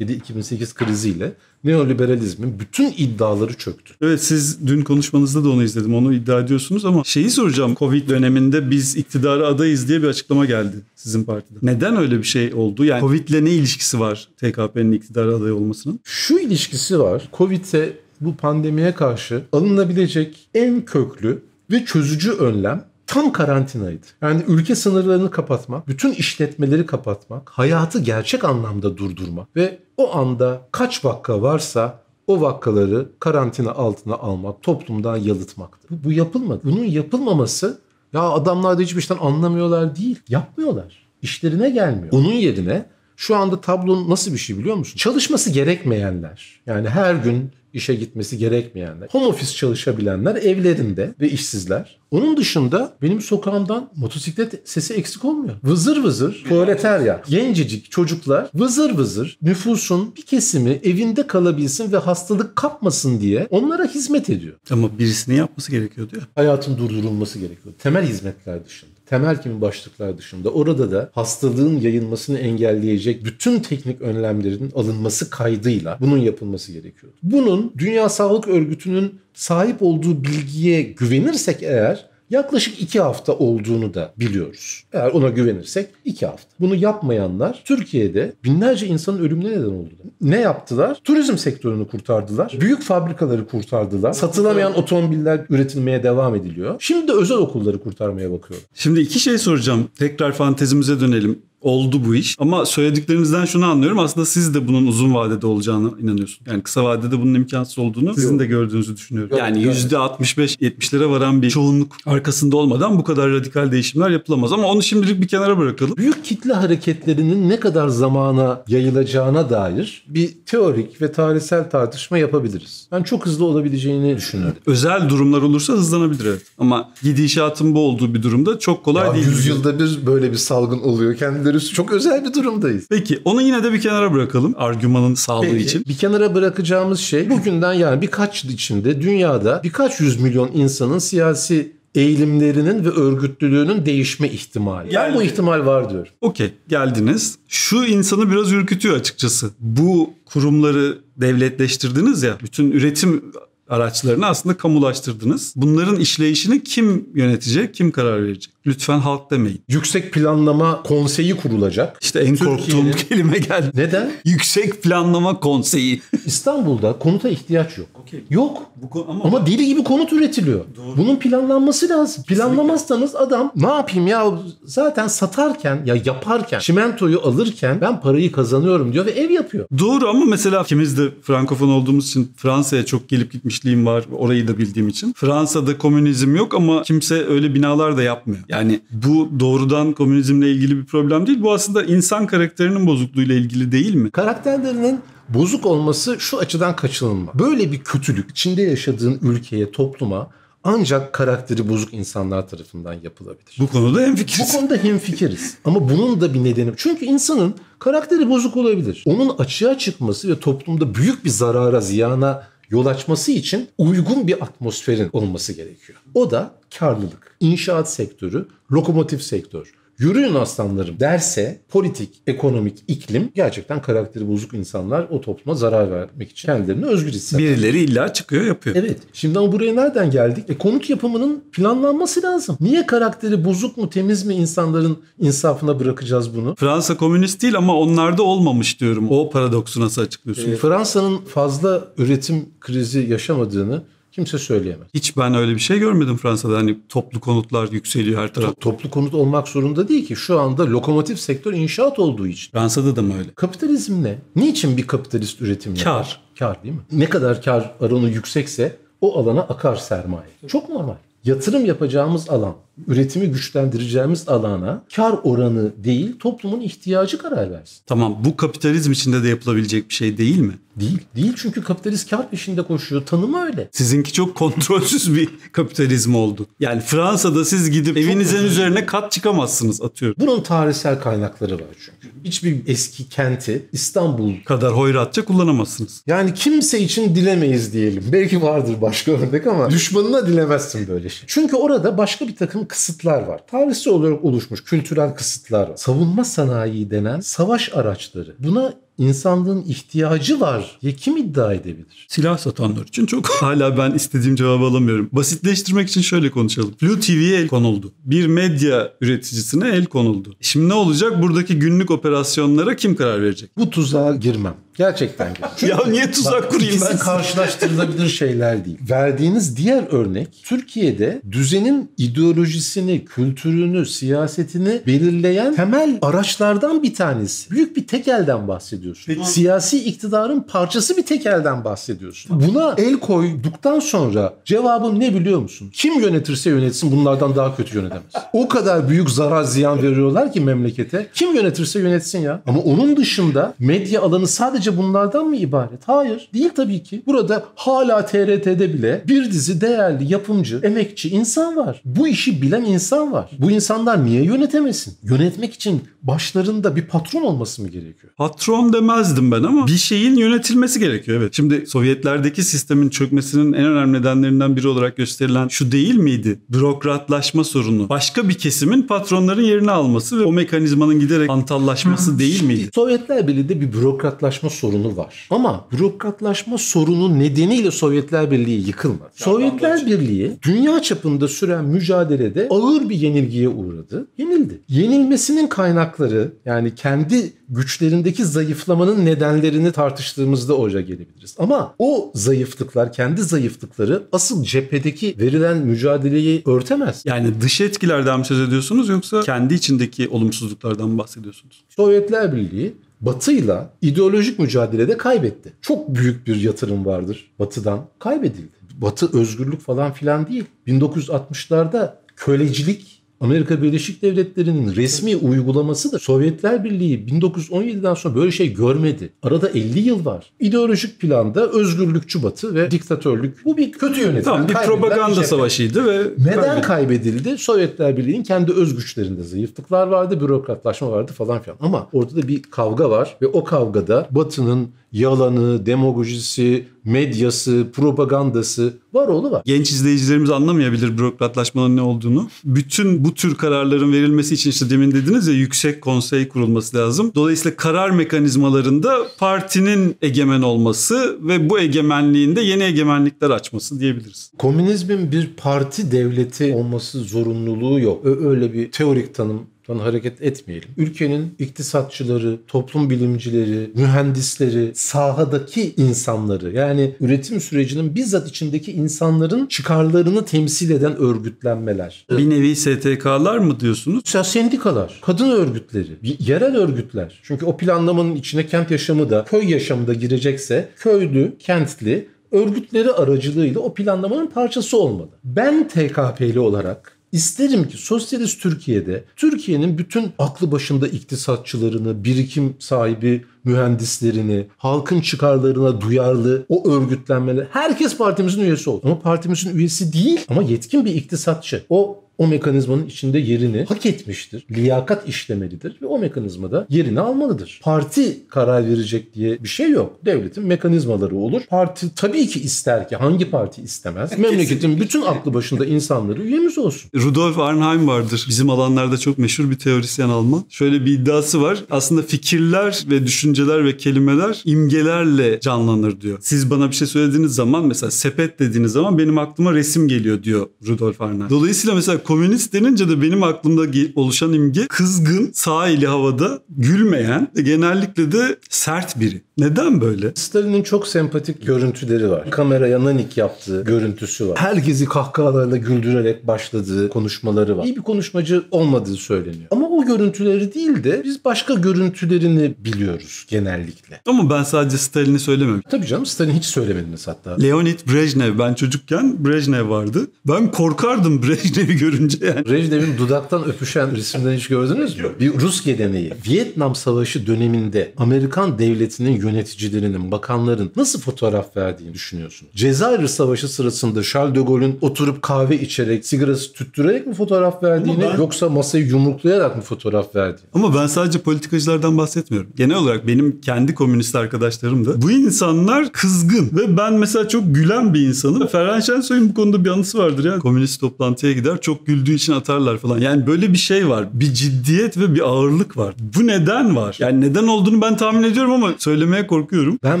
2007-2008 kriziyle neoliberalizmin bütün iddiaları çöktü. Evet siz dün konuşmanızda da onu izledim. Onu iddia ediyorsunuz ama şeyi soracağım. Covid döneminde biz iktidara adayız diye bir açıklama geldi sizin partide. Neden öyle bir şey oldu? Yani Covid'le ne ilişkisi var TKP'nin iktidara aday olmasının? Şu ilişkisi var. Covid'e bu pandemiye karşı alınabilecek en köklü ve çözücü önlem tam karantinaydı. Yani ülke sınırlarını kapatmak, bütün işletmeleri kapatmak, hayatı gerçek anlamda durdurmak ve o anda kaç vaka varsa o vakaları karantina altına almak, toplumdan yalıtmaktı. Bu, bu yapılmadı. Bunun yapılmaması ya adamlar da hiçbir şeyden anlamıyorlar değil. Yapmıyorlar. İşlerine gelmiyor. Onun yerine şu anda tablonun nasıl bir şey biliyor musun? Çalışması gerekmeyenler. Yani her gün işe gitmesi gerekmeyenler. Home office çalışabilenler evlerinde ve işsizler. Onun dışında benim sokağımdan motosiklet sesi eksik olmuyor. Vızır vızır proletarya, gencecik çocuklar vızır vızır nüfusun bir kesimi evinde kalabilsin ve hastalık kapmasın diye onlara hizmet ediyor. Ama birisinin yapması gerekiyor diyor. Hayatın durdurulması gerekiyor. Temel hizmetler dışında temel kimi başlıklar dışında orada da hastalığın yayılmasını engelleyecek bütün teknik önlemlerin alınması kaydıyla bunun yapılması gerekiyor. Bunun Dünya Sağlık Örgütü'nün sahip olduğu bilgiye güvenirsek eğer yaklaşık iki hafta olduğunu da biliyoruz. Eğer ona güvenirsek iki hafta. Bunu yapmayanlar Türkiye'de binlerce insanın ölümüne neden oldu. Ne yaptılar? Turizm sektörünü kurtardılar. Büyük fabrikaları kurtardılar. Satılamayan otomobiller üretilmeye devam ediliyor. Şimdi de özel okulları kurtarmaya bakıyor. Şimdi iki şey soracağım. Tekrar fantezimize dönelim oldu bu iş. Ama söylediklerinizden şunu anlıyorum. Aslında siz de bunun uzun vadede olacağını inanıyorsunuz. Yani kısa vadede bunun imkansız olduğunu sizin de gördüğünüzü düşünüyorum. Yani evet. %65-70'lere varan bir çoğunluk arkasında olmadan bu kadar radikal değişimler yapılamaz. Ama onu şimdilik bir kenara bırakalım. Büyük kitle hareketlerinin ne kadar zamana yayılacağına dair bir teorik ve tarihsel tartışma yapabiliriz. Ben çok hızlı olabileceğini düşünüyorum. Özel durumlar olursa hızlanabilir evet. Ama gidişatın bu olduğu bir durumda çok kolay Ya değil. 100 yılda bir böyle bir salgın oluyor. Kendileri çok özel bir durumdayız. Peki onu yine de bir kenara bırakalım argümanın sağlığı Peki, için. Bir kenara bırakacağımız şey bugünden yani birkaç yıl içinde dünyada birkaç yüz milyon insanın siyasi eğilimlerinin ve örgütlülüğünün değişme ihtimali. Ben Yani- bu ihtimal var diyorum. Okey geldiniz. Şu insanı biraz ürkütüyor açıkçası. Bu kurumları devletleştirdiniz ya. Bütün üretim araçlarını aslında kamulaştırdınız. Bunların işleyişini kim yönetecek, kim karar verecek? Lütfen halk demeyin. Yüksek Planlama Konseyi kurulacak. İşte en korktuğum kelime geldi. Neden? Yüksek Planlama Konseyi. İstanbul'da konuta ihtiyaç yok. Okey. Yok. Bu konu- ama, Ama deli gibi konut üretiliyor. Bunun planlanması lazım. Planlamazsanız adam ne yapayım ya zaten satarken ya yaparken çimentoyu alırken ben parayı kazanıyorum diyor ve ev yapıyor. Doğru ama mesela ikimiz de Frankofon olduğumuz için Fransa'ya çok gelip gitmişliğim var. Orayı da bildiğim için. Fransa'da komünizm yok ama kimse öyle binalar da yapmıyor. Yani bu doğrudan komünizmle ilgili bir problem değil. Bu aslında insan karakterinin bozukluğuyla ilgili değil mi? Karakterlerinin bozuk olması şu açıdan kaçınılmaz. Böyle bir kötülük içinde yaşadığın ülkeye, topluma ancak karakteri bozuk insanlar tarafından yapılabilir. Bu konuda Bu hemfikiriz. konuda hemfikiriz. Ama bunun da bir nedeni. Çünkü insanın karakteri bozuk olabilir. Onun açığa çıkması ve toplumda büyük bir zarara, ziyana yol açması için uygun bir atmosferin olması gerekiyor. O da karlılık. İnşaat sektörü, lokomotif sektör. Yürüyün aslanlarım derse politik, ekonomik, iklim gerçekten karakteri bozuk insanlar o topluma zarar vermek için kendilerini özgür hisseder. Birileri illa çıkıyor yapıyor. Evet. Şimdi ama buraya nereden geldik? E, konut yapımının planlanması lazım. Niye karakteri bozuk mu temiz mi insanların insafına bırakacağız bunu? Fransa komünist değil ama onlarda olmamış diyorum. O paradoksu nasıl açıklıyorsun? E, Fransa'nın fazla üretim krizi yaşamadığını kimse söyleyemez. Hiç ben öyle bir şey görmedim Fransa'da. Hani toplu konutlar yükseliyor her taraf. Toplu konut olmak zorunda değil ki. Şu anda lokomotif sektör inşaat olduğu için. Fransa'da da mı öyle? Kapitalizm ne? Niçin bir kapitalist üretim yapar? Kar. Kar değil mi? Ne kadar kar oranı yüksekse o alana akar sermaye. Çok normal. Yatırım yapacağımız alan, üretimi güçlendireceğimiz alana kar oranı değil toplumun ihtiyacı karar versin. Tamam bu kapitalizm içinde de yapılabilecek bir şey değil mi? Değil. Değil çünkü kapitalist kar peşinde koşuyor. Tanımı öyle. Sizinki çok kontrolsüz bir kapitalizm oldu. Yani Fransa'da siz gidip evinizin üzerine kat çıkamazsınız atıyorum. Bunun tarihsel kaynakları var çünkü. Hiçbir eski kenti İstanbul kadar hoyratça kullanamazsınız. Yani kimse için dilemeyiz diyelim. Belki vardır başka örnek ama düşmanına dilemezsin böyle şey. Çünkü orada başka bir takım kısıtlar var. Tarihsel olarak oluşmuş kültürel kısıtlar var. Savunma sanayi denen savaş araçları. Buna insanlığın ihtiyacı var diye kim iddia edebilir? Silah satanlar için çok hala ben istediğim cevabı alamıyorum. Basitleştirmek için şöyle konuşalım. Blue TV'ye el konuldu. Bir medya üreticisine el konuldu. Şimdi ne olacak? Buradaki günlük operasyonlara kim karar verecek? Bu tuzağa girmem. Gerçekten ya niye tuzak kurayım ben? karşılaştırılabilir şeyler değil. Verdiğiniz diğer örnek Türkiye'de düzenin ideolojisini, kültürünü, siyasetini belirleyen temel araçlardan bir tanesi. Büyük bir tekelden bahsediyorsun. Peki. Siyasi iktidarın parçası bir tekelden bahsediyorsun. Buna el koyduktan sonra cevabın ne biliyor musun? Kim yönetirse yönetsin bunlardan daha kötü yönetemez. O kadar büyük zarar ziyan veriyorlar ki memlekete. Kim yönetirse yönetsin ya. Ama onun dışında medya alanı sadece bunlardan mı ibaret? Hayır. Değil tabii ki. Burada hala TRT'de bile bir dizi değerli yapımcı, emekçi insan var. Bu işi bilen insan var. Bu insanlar niye yönetemesin? Yönetmek için başlarında bir patron olması mı gerekiyor? Patron demezdim ben ama bir şeyin yönetilmesi gerekiyor evet. Şimdi Sovyetlerdeki sistemin çökmesinin en önemli nedenlerinden biri olarak gösterilen şu değil miydi? Bürokratlaşma sorunu. Başka bir kesimin patronların yerini alması ve o mekanizmanın giderek antallaşması değil miydi? Sovyetler Birliği'de bir bürokratlaşma sorunu var. Ama bürokratlaşma sorunu nedeniyle Sovyetler Birliği yıkılmadı. Sovyetler Birliği dünya çapında süren mücadelede ağır bir yenilgiye uğradı. Yenildi. Yenilmesinin kaynakları yani kendi güçlerindeki zayıflamanın nedenlerini tartıştığımızda oraya gelebiliriz. Ama o zayıflıklar, kendi zayıflıkları asıl cephedeki verilen mücadeleyi örtemez. Yani dış etkilerden mi söz ediyorsunuz yoksa kendi içindeki olumsuzluklardan mı bahsediyorsunuz? Sovyetler Birliği Batı'yla ideolojik mücadelede kaybetti. Çok büyük bir yatırım vardır Batı'dan. Kaybedildi. Batı özgürlük falan filan değil. 1960'larda kölecilik Amerika Birleşik Devletleri'nin resmi uygulaması da Sovyetler Birliği 1917'den sonra böyle şey görmedi. Arada 50 yıl var. İdeolojik planda özgürlükçü batı ve diktatörlük. Bu bir kötü yönetim. Tamam bir propaganda cephe. savaşıydı ve Neden kaybedildi. kaybedildi? Sovyetler Birliği'nin kendi öz güçlerinde zayıflıklar vardı, bürokratlaşma vardı falan filan. Ama ortada bir kavga var ve o kavgada Batı'nın yalanı, demagojisi, medyası, propagandası var oğlu var. Genç izleyicilerimiz anlamayabilir bürokratlaşmanın ne olduğunu. Bütün bu tür kararların verilmesi için işte demin dediniz ya yüksek konsey kurulması lazım. Dolayısıyla karar mekanizmalarında partinin egemen olması ve bu egemenliğinde yeni egemenlikler açması diyebiliriz. Komünizmin bir parti devleti olması zorunluluğu yok. Öyle bir teorik tanım hareket etmeyelim. Ülkenin iktisatçıları, toplum bilimcileri, mühendisleri, sahadaki insanları yani üretim sürecinin bizzat içindeki insanların çıkarlarını temsil eden örgütlenmeler. Bir nevi STK'lar mı diyorsunuz? Mesela sendikalar, kadın örgütleri, yerel örgütler. Çünkü o planlamanın içine kent yaşamı da, köy yaşamı da girecekse köylü, kentli örgütleri aracılığıyla o planlamanın parçası olmalı. Ben TKP'li olarak İsterim ki sosyalist Türkiye'de Türkiye'nin bütün aklı başında iktisatçılarını, birikim sahibi mühendislerini, halkın çıkarlarına duyarlı o örgütlenmeler herkes partimizin üyesi olsun. Ama partimizin üyesi değil ama yetkin bir iktisatçı. O o mekanizmanın içinde yerini hak etmiştir. Liyakat işlemelidir ve o mekanizmada yerini almalıdır. Parti karar verecek diye bir şey yok. Devletin mekanizmaları olur. Parti tabii ki ister ki hangi parti istemez? Memleketin bütün aklı başında insanları üyemiz olsun. Rudolf Arnheim vardır. Bizim alanlarda çok meşhur bir teorisyen Alman. Şöyle bir iddiası var. Aslında fikirler ve düşünceler ve kelimeler imgelerle canlanır diyor. Siz bana bir şey söylediğiniz zaman mesela sepet dediğiniz zaman benim aklıma resim geliyor diyor Rudolf Arnheim. Dolayısıyla mesela komünist denince de benim aklımda oluşan imge kızgın, sağ eli havada, gülmeyen ve genellikle de sert biri. Neden böyle? Stalin'in çok sempatik görüntüleri var. Kameraya nanik yaptığı görüntüsü var. Herkesi kahkahalarla güldürerek başladığı konuşmaları var. İyi bir konuşmacı olmadığı söyleniyor. Ama o görüntüleri değil de biz başka görüntülerini biliyoruz genellikle. Ama ben sadece Stalin'i söylemiyorum. Tabii canım Stalin hiç söylemediniz hatta. Leonid Brejnev. Ben çocukken Brejnev vardı. Ben korkardım Brejnev'i görünce yani. Brejnev'in dudaktan öpüşen resimden hiç gördünüz mü? Bir Rus geleneği. Vietnam Savaşı döneminde Amerikan devletinin yöneticilerinin, bakanların nasıl fotoğraf verdiğini düşünüyorsunuz? Cezayir Savaşı sırasında Charles de Gaulle'ün oturup kahve içerek, sigarası tüttürerek mi fotoğraf verdiğini ben- yoksa masayı yumruklayarak mı fotoğraf verdiğini? Ama ben sadece politikacılardan bahsetmiyorum. Genel olarak benim kendi komünist arkadaşlarım da bu insanlar kızgın ve ben mesela çok gülen bir insanım. Ferhan Şensoy'un bu konuda bir anısı vardır ya. Komünist toplantıya gider çok güldüğü için atarlar falan. Yani böyle bir şey var. Bir ciddiyet ve bir ağırlık var. Bu neden var? Yani neden olduğunu ben tahmin ediyorum ama söylemeye korkuyorum. Ben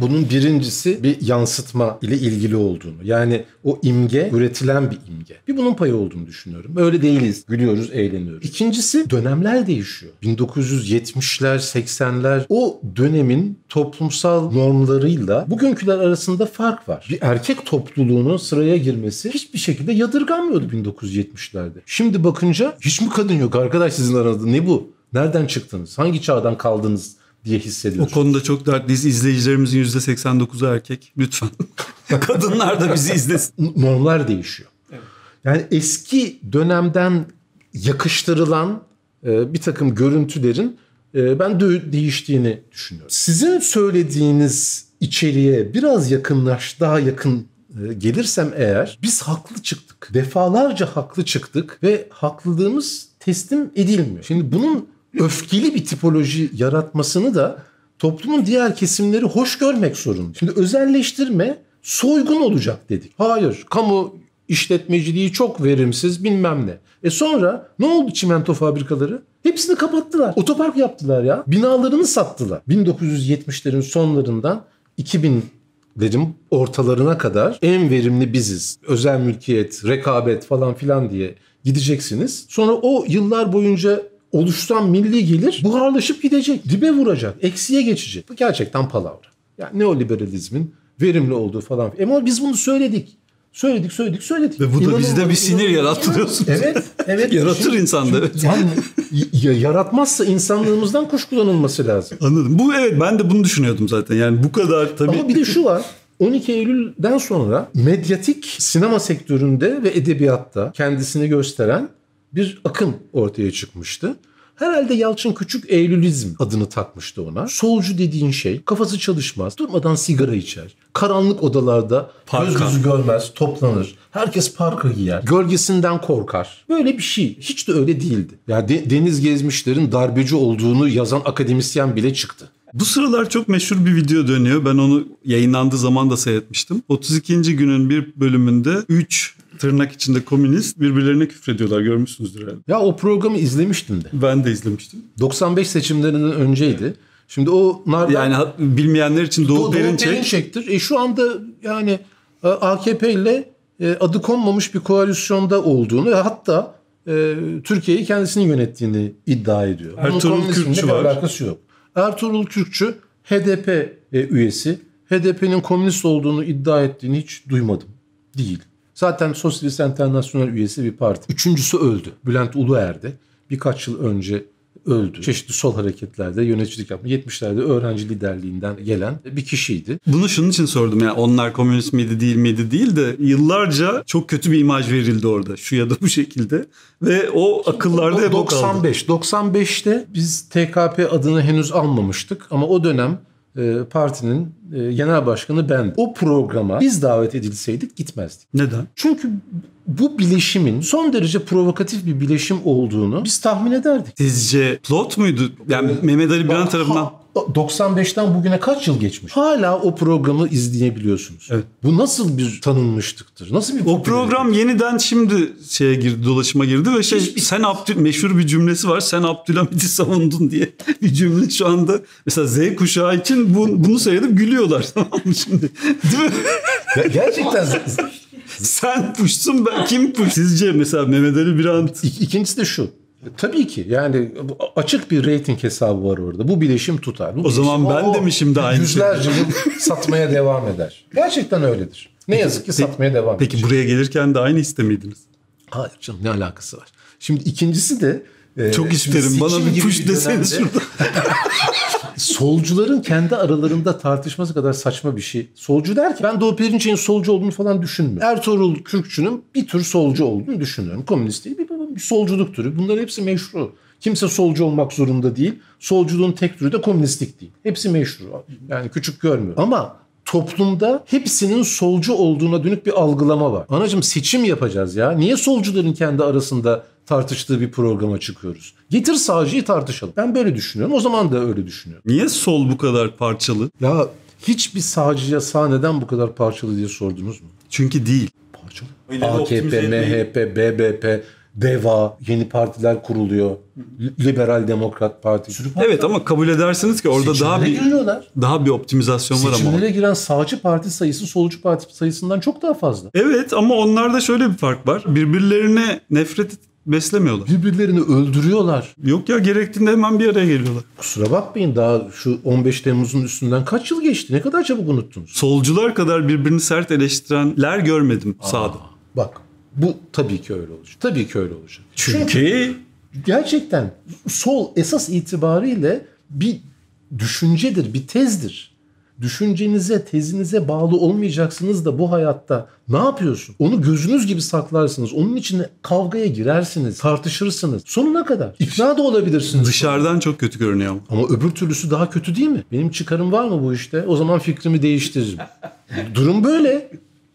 bunun birincisi bir yansıtma ile ilgili olduğunu. Yani o imge üretilen bir imge. Bir bunun payı olduğunu düşünüyorum. Öyle değiliz. Gülüyoruz, eğleniyoruz. İkincisi dönemler değişiyor. 1970'ler, 80'ler o dönemin toplumsal normlarıyla bugünküler arasında fark var. Bir erkek topluluğunun sıraya girmesi hiçbir şekilde yadırganmıyordu 1970'lerde. Şimdi bakınca hiç mi kadın yok arkadaş sizin aranızda? Ne bu? Nereden çıktınız? Hangi çağdan kaldınız diye O hissediyoruz. konuda çok dertliyiz. İzleyicilerimizin %89'u erkek. Lütfen. Kadınlar da bizi izlesin. Normlar değişiyor. Yani eski dönemden yakıştırılan e, bir takım görüntülerin ben de değiştiğini düşünüyorum. Sizin söylediğiniz içeriğe biraz yakınlaş, daha yakın e, gelirsem eğer biz haklı çıktık. Defalarca haklı çıktık ve haklılığımız teslim edilmiyor. Şimdi bunun öfkeli bir tipoloji yaratmasını da toplumun diğer kesimleri hoş görmek zorunda. Şimdi özelleştirme soygun olacak dedik. Hayır, kamu işletmeciliği çok verimsiz bilmem ne. E sonra ne oldu çimento fabrikaları? Hepsini kapattılar. Otopark yaptılar ya. Binalarını sattılar. 1970'lerin sonlarından 2000'lerin ortalarına kadar en verimli biziz. Özel mülkiyet, rekabet falan filan diye gideceksiniz. Sonra o yıllar boyunca oluşan milli gelir buharlaşıp gidecek. Dibe vuracak. Eksiye geçecek. Bu gerçekten palavra. Yani neoliberalizmin verimli olduğu falan. Ama biz bunu söyledik. Söyledik, söyledik, söyledik. Ve bu da İnanılmaz, bizde bir sinir yarattı diyorsunuz. Evet, evet. Yaratır Şimdi- insanda, evet. Yani yaratmazsa insanlığımızdan kuşkulanılması lazım. Anladım. Bu evet ben de bunu düşünüyordum zaten. Yani bu kadar tabii. Ama bir de şu var. 12 Eylül'den sonra medyatik sinema sektöründe ve edebiyatta kendisini gösteren bir akım ortaya çıkmıştı. Herhalde Yalçın Küçük Eylülizm adını takmıştı ona. Solcu dediğin şey kafası çalışmaz, durmadan sigara içer. Karanlık odalarda göz gözü görmez, toplanır. Herkes parka giyer. Gölgesinden korkar. Böyle bir şey. Hiç de öyle değildi. Ya de- deniz gezmişlerin darbeci olduğunu yazan akademisyen bile çıktı. Bu sıralar çok meşhur bir video dönüyor. Ben onu yayınlandığı zaman da seyretmiştim. 32. günün bir bölümünde 3 tırnak içinde komünist birbirlerine küfrediyorlar. Görmüşsünüzdür herhalde. Ya o programı izlemiştim de. Ben de izlemiştim. 95 seçimlerinden önceydi. Şimdi o nardan Yani bilmeyenler için Doğu, Doğu, Doğu Perinçek Perinçek'tir. E şu anda yani e, AKP ile e, adı konmamış bir koalisyonda olduğunu hatta e, Türkiye'yi kendisinin yönettiğini iddia ediyor. Bunun Ertuğrul komünizmle Kürkçü var. alakası yok. Ertuğrul Kürkçü HDP e, üyesi. HDP'nin komünist olduğunu iddia ettiğini hiç duymadım. Değil. Zaten Sosyalist Enternasyonel üyesi bir parti. Üçüncüsü öldü. Bülent Uluer'de. Birkaç yıl önce öldü. Çeşitli sol hareketlerde yöneticilik yapmış. 70'lerde öğrenci liderliğinden gelen bir kişiydi. Bunu şunun için sordum yani onlar komünist miydi değil miydi değil de yıllarca çok kötü bir imaj verildi orada şu ya da bu şekilde ve o akıllarda hep o kaldı. 95. 95'te biz TKP adını henüz almamıştık ama o dönem partinin e, genel başkanı ben. O programa biz davet edilseydik gitmezdik. Neden? Çünkü bu bileşimin son derece provokatif bir bileşim olduğunu biz tahmin ederdik. Sizce plot muydu? Yani Mehmet Ali Biran tarafından Ha, 95'ten bugüne kaç yıl geçmiş? Hala o programı izleyebiliyorsunuz. Evet. Bu nasıl bir tanınmışlıktır? Nasıl bir O program yeniden şimdi şeye girdi, dolaşıma girdi ve şey sen Abdül meşhur bir cümlesi var. Sen Abdülhamit'i savundun diye bir cümle şu anda mesela Z kuşağı için bu, bunu seyredip gülüyorlar tamam mı şimdi? Değil mi? Gerçekten sen puşsun ben kim puş? Sizce mesela Mehmet Ali Birant İk- İkincisi de şu. Tabii ki yani açık bir reyting hesabı var orada. Bu bileşim tutar. Bu O zaman bileşim ben de mi şimdi aynı Yüzlerce yıl satmaya devam eder. Gerçekten öyledir. Ne yazık ki satmaya devam eder. Peki buraya gelirken de aynı iste miydiniz? Hayır canım ne alakası var? Şimdi ikincisi de e, Çok isterim bana seçim bir push deseniz şurada. Solcuların kendi aralarında tartışması kadar saçma bir şey. Solcu der ki ben Doğu Perinçek'in solcu olduğunu falan düşünmüyorum. Ertuğrul Kürkçü'nün bir tür solcu olduğunu düşünüyorum. Komünist değil bir, bir solculuk türü. Bunların hepsi meşru. Kimse solcu olmak zorunda değil. Solculuğun tek türü de komünistlik değil. Hepsi meşru. Yani küçük görmüyor. Ama toplumda hepsinin solcu olduğuna dönük bir algılama var. Anacığım seçim yapacağız ya. Niye solcuların kendi arasında tartıştığı bir programa çıkıyoruz? Getir sağcıyı tartışalım. Ben böyle düşünüyorum. O zaman da öyle düşünüyorum. Niye sol bu kadar parçalı? Ya hiçbir sağcıya sağ neden bu kadar parçalı diye sordunuz mu? Çünkü değil. Parçalı. Öyle AKP. MHP, BBP, DEVA, yeni partiler kuruluyor. Liberal Demokrat Parti. Sürü Evet ama kabul edersiniz ki orada daha Seçimlere bir giriyorlar. daha bir optimizasyon var ama. Seçimlere giren sağcı parti sayısı solcu parti sayısından çok daha fazla. Evet ama onlarda şöyle bir fark var. Birbirlerine nefret beslemiyorlar. Birbirlerini öldürüyorlar. Yok ya gerektiğinde hemen bir araya geliyorlar. Kusura bakmayın daha şu 15 Temmuz'un üstünden kaç yıl geçti? Ne kadar çabuk unuttunuz? Solcular kadar birbirini sert eleştirenler görmedim sağda. Bak bu tabii ki öyle olacak. Tabii ki öyle olacak. Çünkü gerçekten sol esas itibariyle bir düşüncedir, bir tezdir. Düşüncenize, tezinize bağlı olmayacaksınız da bu hayatta ne yapıyorsun? Onu gözünüz gibi saklarsınız. Onun için kavgaya girersiniz, tartışırsınız. Sonuna kadar. İkna da olabilirsiniz. dışarıdan çok kötü görünüyor ama. Ama öbür türlüsü daha kötü değil mi? Benim çıkarım var mı bu işte? O zaman fikrimi değiştiririm. Durum böyle.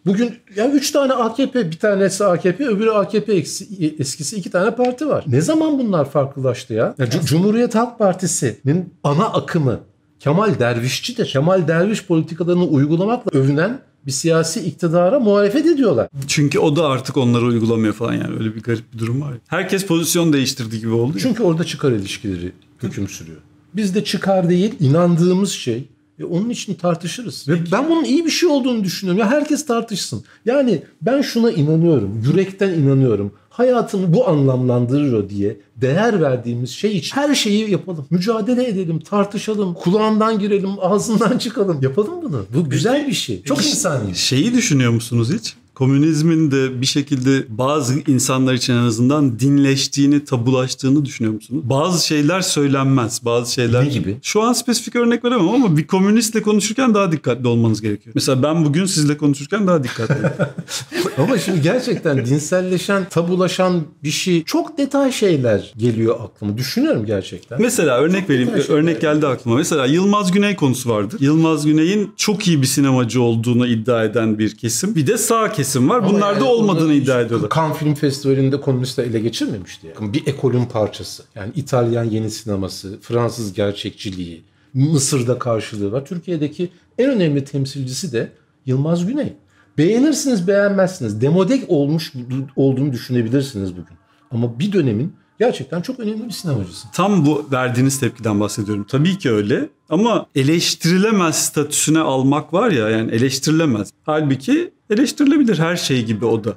Bugün ya üç tane AKP, bir tanesi AKP, öbürü AKP eksi, eskisi iki tane parti var. Ne zaman bunlar farklılaştı ya? ya Cumhuriyet Halk Partisi'nin ana akımı Kemal Dervişçidir. Kemal Derviş politikalarını uygulamakla övünen bir siyasi iktidara muhalefet ediyorlar. Çünkü o da artık onları uygulamıyor falan yani. Öyle bir garip bir durum var. ya. Herkes pozisyon değiştirdi gibi oldu. ya. Çünkü orada çıkar ilişkileri hüküm sürüyor. Bizde çıkar değil, inandığımız şey. E onun için tartışırız. Ve ben bunun iyi bir şey olduğunu düşünüyorum. Ya herkes tartışsın. Yani ben şuna inanıyorum. Yürekten inanıyorum. Hayatımı bu anlamlandırır diye değer verdiğimiz şey için her şeyi yapalım. Mücadele edelim, tartışalım, kulağından girelim, ağzından çıkalım. Yapalım bunu. Bu güzel bir şey. Çok insani. Şeyi düşünüyor musunuz hiç? Komünizmin de bir şekilde bazı insanlar için en azından dinleştiğini, tabulaştığını düşünüyor musunuz? Bazı şeyler söylenmez. Bazı şeyler... Ne gibi? Şu an spesifik örnek veremem ama bir komünistle konuşurken daha dikkatli olmanız gerekiyor. Mesela ben bugün sizle konuşurken daha dikkatli. Ama şimdi gerçekten dinselleşen, tabulaşan bir şey çok detay şeyler geliyor aklıma. Düşünüyorum gerçekten. Mesela örnek vereyim. güzel şeyler. Örnek geldi aklıma. Mesela Yılmaz Güney konusu vardır. Yılmaz Güney'in çok iyi bir sinemacı olduğunu iddia eden bir kesim. Bir de sağ kesim var. Bunlar Ama da yani olmadığını iddia ediyorlar. Cannes Film Festivali'nde komünistler ele geçirmemişti. Yani. Bir ekolün parçası. Yani İtalyan yeni sineması, Fransız gerçekçiliği, Mısır'da karşılığı var. Türkiye'deki en önemli temsilcisi de Yılmaz Güney. Beğenirsiniz beğenmezsiniz. Demodek olmuş olduğunu düşünebilirsiniz bugün. Ama bir dönemin gerçekten çok önemli bir sinemacısı. Tam bu verdiğiniz tepkiden bahsediyorum. Tabii ki öyle. Ama eleştirilemez statüsüne almak var ya yani eleştirilemez. Halbuki eleştirilebilir her şey gibi o da.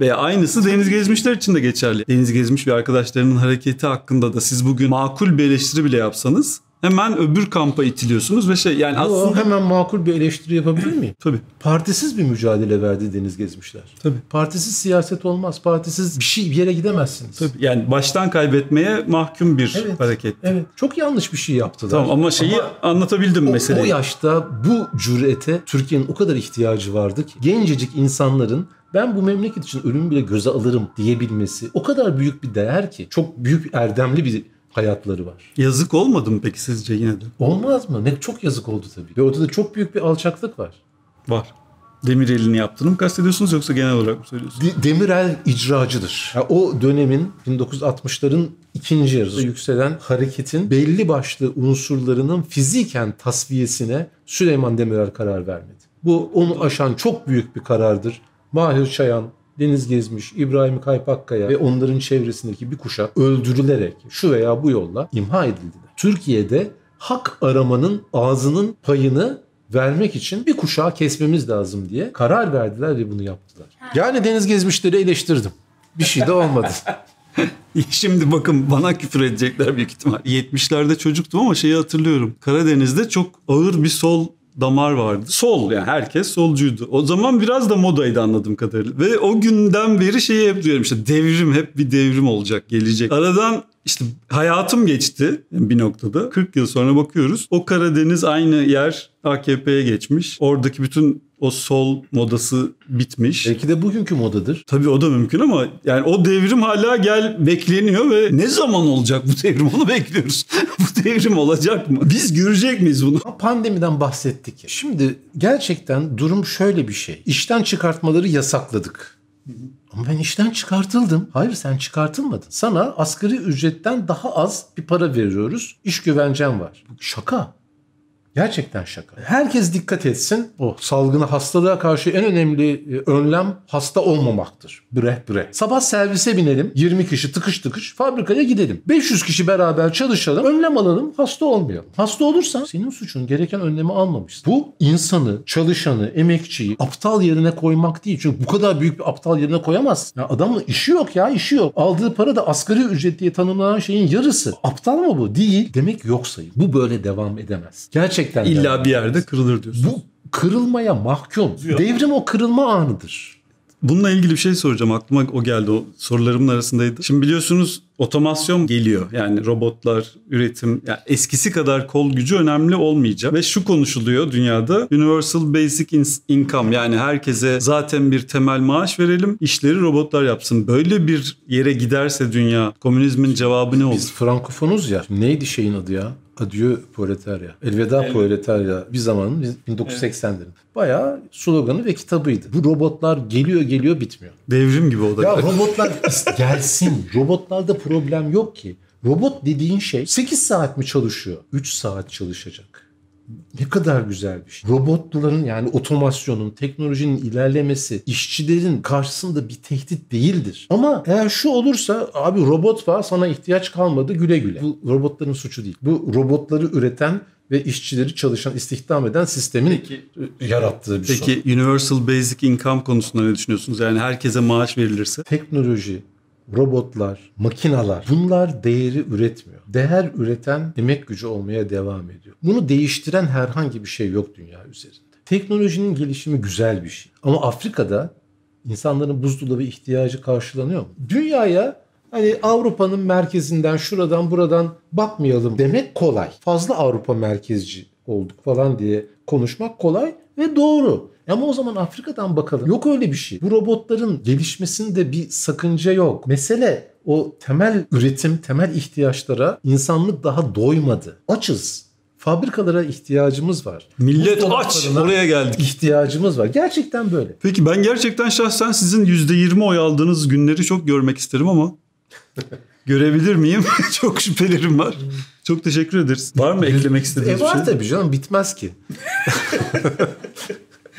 Veya aynısı Deniz Gezmişler için de geçerli. Deniz Gezmiş ve arkadaşlarının hareketi hakkında da siz bugün makul bir eleştiri bile yapsanız hemen öbür kampa itiliyorsunuz ve şey yani Yo, aslında hemen makul bir eleştiri yapabilir miyim? tabii Partisiz bir mücadele verdi Deniz Gezmişler. Tabii. Partisiz siyaset olmaz. Partisiz bir şey bir yere gidemezsiniz. tabii yani baştan kaybetmeye mahkum bir Evet. hareket. Evet. Çok yanlış bir şey yaptılar. Tamam ama şeyi anlatabildim o, o meseleyi. yaşta bu cürete Türkiye'nin o kadar ihtiyacı vardı ki gencecik insanların ben bu memleket için ölümü bile göze alırım diyebilmesi o kadar büyük bir değer ki çok büyük erdemli bir hayatları var. Yazık olmadı mı peki sizce yine de? Olmaz mı? Ne çok yazık oldu tabii. Ve ortada çok büyük bir alçaklık var. Var. Demirel'in yaptığını mı kastediyorsunuz yoksa genel olarak mı söylüyorsunuz? De- Demirel icracıdır. Ya o dönemin 1960'ların ikinci yarısı yükselen hareketin belli başlı unsurlarının fiziken tasfiyesine Süleyman Demirel karar vermedi. Bu onu aşan çok büyük bir karardır. Mahir Çayan, Deniz Gezmiş, İbrahim Kaypakkaya ve onların çevresindeki bir kuşak öldürülerek şu veya bu yolla imha edildiler. Türkiye'de hak aramanın ağzının payını vermek için bir kuşağı kesmemiz lazım diye karar verdiler ve bunu yaptılar. Yani Deniz Gezmişleri eleştirdim. Bir şey de olmadı. Şimdi bakın bana küfür edecekler büyük ihtimal. 70'lerde çocuktum ama şeyi hatırlıyorum. Karadeniz'de çok ağır bir sol damar vardı. Sol yani herkes solcuydu. O zaman biraz da modaydı anladığım kadarıyla. Ve o günden beri şeyi hep duyuyorum işte devrim hep bir devrim olacak gelecek. Aradan işte hayatım geçti bir noktada. 40 yıl sonra bakıyoruz. O Karadeniz aynı yer AKP'ye geçmiş. Oradaki bütün o sol modası bitmiş. Belki de bugünkü modadır. Tabii o da mümkün ama yani o devrim hala gel bekleniyor ve ne zaman olacak bu devrim onu bekliyoruz. bu devrim olacak mı? Biz görecek miyiz bunu? Pandemiden bahsettik. Şimdi gerçekten durum şöyle bir şey. İşten çıkartmaları yasakladık. Ama ben işten çıkartıldım. Hayır sen çıkartılmadın. Sana asgari ücretten daha az bir para veriyoruz. İş güvencen var. Bu şaka. Gerçekten şaka. Herkes dikkat etsin. O salgına hastalığa karşı en önemli e, önlem hasta olmamaktır. Bre bre. Sabah servise binelim. 20 kişi tıkış tıkış fabrikaya gidelim. 500 kişi beraber çalışalım. Önlem alalım. Hasta olmayalım. Hasta olursan senin suçun. Gereken önlemi almamışsın. Bu insanı, çalışanı, emekçiyi aptal yerine koymak değil. Çünkü bu kadar büyük bir aptal yerine koyamaz. Ya adamın işi yok ya işi yok. Aldığı para da asgari ücret diye tanımlanan şeyin yarısı. Aptal mı bu? Değil. Demek yok sayın. Bu böyle devam edemez. Gerçekten devam İlla bir yerde kırılır diyorsun. bu kırılmaya mahkum. Devrim o kırılma anıdır. Bununla ilgili bir şey soracağım. Aklıma o geldi. O sorularımın arasındaydı. Şimdi biliyorsunuz otomasyon geliyor. Yani robotlar, üretim. Yani eskisi kadar kol gücü önemli olmayacak. Ve şu konuşuluyor dünyada. Universal Basic In- Income. Yani herkese zaten bir temel maaş verelim. işleri robotlar yapsın. Böyle bir yere giderse dünya komünizmin cevabı ne olur? Biz Frankofonuz ya. Neydi şeyin adı ya? Adieu proletarya. Elveda proletarya. Bir zamanın biz 1980'lerin. Bayağı sloganı ve kitabıydı. Bu robotlar geliyor geliyor bitmiyor. Devrim gibi o da. Ya robotlar gelsin. Robotlarda problem yok ki. Robot dediğin şey 8 saat mi çalışıyor? 3 saat çalışacak. Ne kadar güzel bir şey. Robotların yani otomasyonun, teknolojinin ilerlemesi işçilerin karşısında bir tehdit değildir. Ama eğer şu olursa abi robot var sana ihtiyaç kalmadı güle güle. Bu robotların suçu değil. Bu robotları üreten ve işçileri çalışan, istihdam eden sistemin yarattığı bir sorun. Peki Universal Basic Income konusunda ne düşünüyorsunuz? Yani herkese maaş verilirse. teknoloji, robotlar, makinalar bunlar değeri üretmiyor. Değer üreten emek gücü olmaya devam ediyor. Bunu değiştiren herhangi bir şey yok dünya üzerinde. Teknolojinin gelişimi güzel bir şey. Ama Afrika'da insanların buzdolabı ihtiyacı karşılanıyor mu? Dünyaya hani Avrupa'nın merkezinden şuradan buradan bakmayalım demek kolay. Fazla Avrupa merkezci olduk falan diye konuşmak kolay ve doğru. Ama o zaman Afrika'dan bakalım. Yok öyle bir şey. Bu robotların gelişmesinde bir sakınca yok. Mesele o temel üretim, temel ihtiyaçlara insanlık daha doymadı. Açız. Fabrikalara ihtiyacımız var. Millet aç. Oraya geldik. ihtiyacımız var. Gerçekten böyle. Peki ben gerçekten şahsen sizin %20 oy aldığınız günleri çok görmek isterim ama görebilir miyim? çok şüphelerim var. Çok teşekkür ederiz. Var mı eklemek E istediğiniz bir var şey? tabii canım bitmez ki.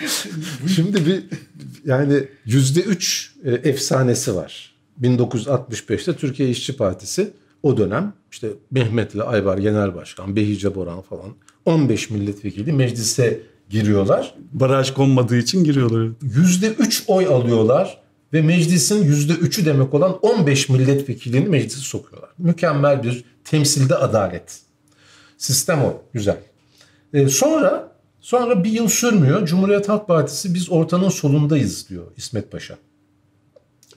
Şimdi bir yani yüzde üç e, efsanesi var. 1965'te Türkiye İşçi Partisi o dönem işte Mehmet'le Aybar Genel Başkan, Behice Boran falan 15 milletvekili meclise giriyorlar. Baraj konmadığı için giriyorlar. Yüzde üç oy alıyorlar ve meclisin yüzde üçü demek olan 15 milletvekilini meclise sokuyorlar. Mükemmel bir temsilde adalet. Sistem o. Güzel. Ee, sonra sonra bir yıl sürmüyor. Cumhuriyet Halk Partisi biz ortanın solundayız diyor İsmet Paşa.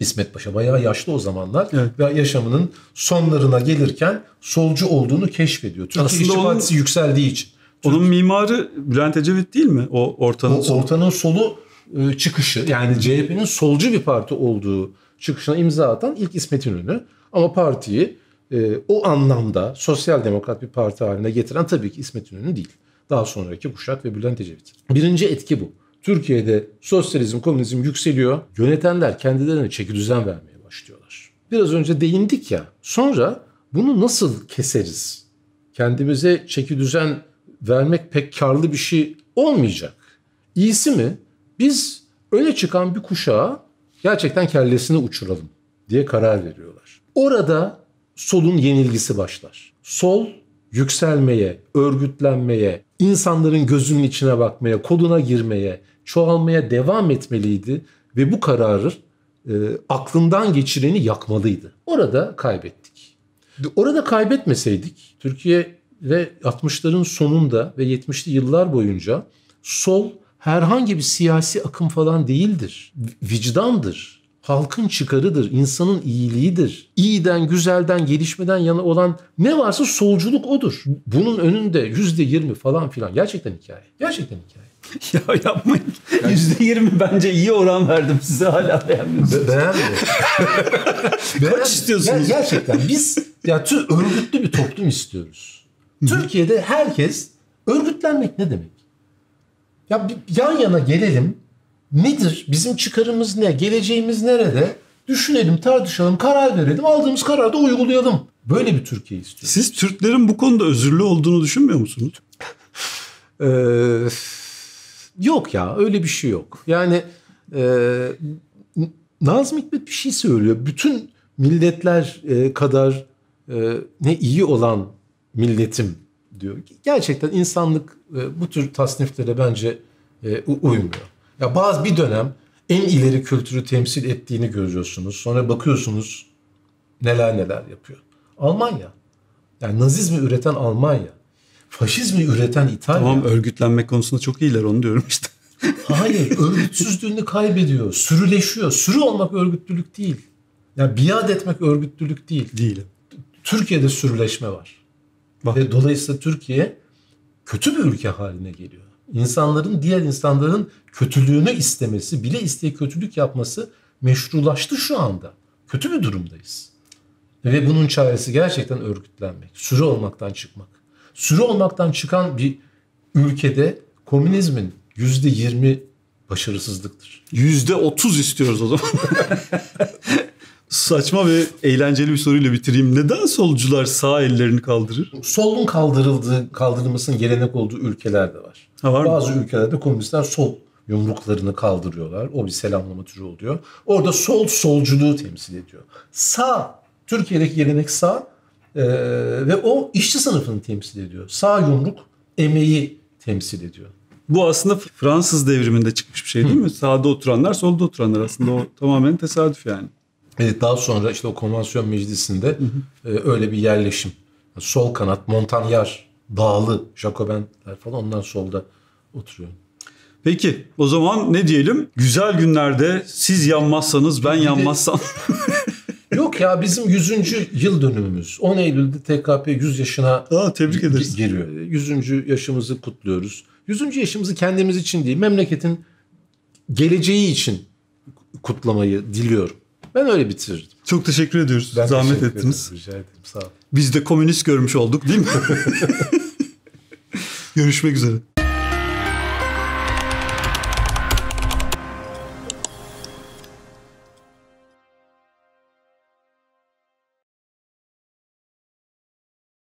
İsmet Paşa bayağı yaşlı o zamanlar Evet. ve yaşamının sonlarına gelirken solcu olduğunu keşfediyor. Türkiye Aslında İşçi onun- Partisi yükseldiği için. Onun mimarı Bülent Ecevit değil mi? O ortanın O ortanın solu e, çıkışı yani CHP'nin solcu bir parti olduğu çıkışına imza atan ilk İsmet İnönü. Ama partiyi e, o anlamda sosyal demokrat bir parti haline getiren tabii ki İsmet İnönü değil. Daha sonraki kuşak ve Bülent Ecevit. Birinci etki bu. Türkiye'de sosyalizm, komünizm yükseliyor. Yönetenler kendilerine çeki düzen vermeye başlıyorlar. Biraz önce değindik ya. Sonra bunu nasıl keseriz? Kendimize çeki düzen vermek pek karlı bir şey olmayacak. İyisi mi? Biz öne çıkan bir kuşağa gerçekten kellesini uçuralım diye karar veriyorlar. Orada solun yenilgisi başlar. Sol yükselmeye, örgütlenmeye, insanların gözünün içine bakmaya, koduna girmeye, çoğalmaya devam etmeliydi ve bu kararı e, aklından geçireni yakmalıydı. Orada kaybettik. Orada kaybetmeseydik Türkiye ve 60'ların sonunda ve 70'li yıllar boyunca sol herhangi bir siyasi akım falan değildir. Vicdandır. Halkın çıkarıdır, insanın iyiliğidir. İyiden, güzelden, gelişmeden yana olan ne varsa solculuk odur. Bunun önünde yüzde yirmi falan filan. Gerçekten hikaye. Gerçekten hikaye. ya yapmayın. %20 bence iyi oran verdim size hala beğenmiyorsunuz. Be- beğenmiyorum. Beğenmiyorum. istiyorsunuz? Ya, gerçekten biz ya tü, örgütlü bir toplum istiyoruz. Türkiye'de herkes örgütlenmek ne demek? Ya bir yan yana gelelim. Nedir? Bizim çıkarımız ne? Geleceğimiz nerede? Düşünelim, tartışalım, karar verelim. Aldığımız kararı da uygulayalım. Böyle bir Türkiye istiyoruz. Siz Türklerin bu konuda özürlü olduğunu düşünmüyor musunuz? Ee, yok ya öyle bir şey yok. Yani e, Nazım Hikmet bir şey söylüyor. Bütün milletler e, kadar e, ne iyi olan milletim diyor. Gerçekten insanlık e, bu tür tasniflere bence e, uymuyor. Ya bazı bir dönem en ileri kültürü temsil ettiğini görüyorsunuz. Sonra bakıyorsunuz neler neler yapıyor. Almanya. Yani nazizmi üreten Almanya. Faşizmi üreten İtalya. Tamam örgütlenmek konusunda çok iyiler onu diyorum işte. Hayır örgütsüzlüğünü kaybediyor. Sürüleşiyor. Sürü olmak örgütlülük değil. Yani biat etmek örgütlülük değil. Değil. Türkiye'de sürüleşme var. Bak. Ve dolayısıyla Türkiye kötü bir ülke haline geliyor. İnsanların diğer insanların kötülüğünü istemesi, bile isteye kötülük yapması meşrulaştı şu anda. Kötü bir durumdayız. Ve bunun çaresi gerçekten örgütlenmek, sürü olmaktan çıkmak. Sürü olmaktan çıkan bir ülkede komünizmin yüzde yirmi başarısızlıktır. Yüzde otuz istiyoruz o zaman. Saçma ve eğlenceli bir soruyla bitireyim. Neden solcular sağ ellerini kaldırır? Solun kaldırıldığı, kaldırılmasının gelenek olduğu ülkeler de var. Ha, var mı? Bazı ülkelerde komünistler sol yumruklarını kaldırıyorlar. O bir selamlama türü oluyor. Orada sol solculuğu temsil ediyor. Sağ, Türkiye'deki gelenek sağ e, ve o işçi sınıfını temsil ediyor. Sağ yumruk emeği temsil ediyor. Bu aslında Fransız devriminde çıkmış bir şey değil mi? Sağda oturanlar solda oturanlar aslında o tamamen tesadüf yani. Evet, daha sonra işte o konvansiyon meclisinde e, öyle bir yerleşim. Sol kanat, Montagnard, Dağlı, Jacobinler falan onlar solda oturuyor. Peki o zaman ne diyelim? Güzel günlerde siz yanmazsanız ben yanmazsam. Yok ya bizim 100. yıl dönümümüz. 10 Eylül'de TKP 100 yaşına Aa, tebrik ederiz. giriyor. 100. yaşımızı kutluyoruz. 100. yaşımızı kendimiz için değil, memleketin geleceği için kutlamayı diliyorum. Ben öyle bitirirdim. Çok teşekkür ediyoruz. Ben Zahmet teşekkür ettiniz. ederim. Rica ederim. Sağ ol. Biz de komünist görmüş olduk değil mi? Görüşmek üzere.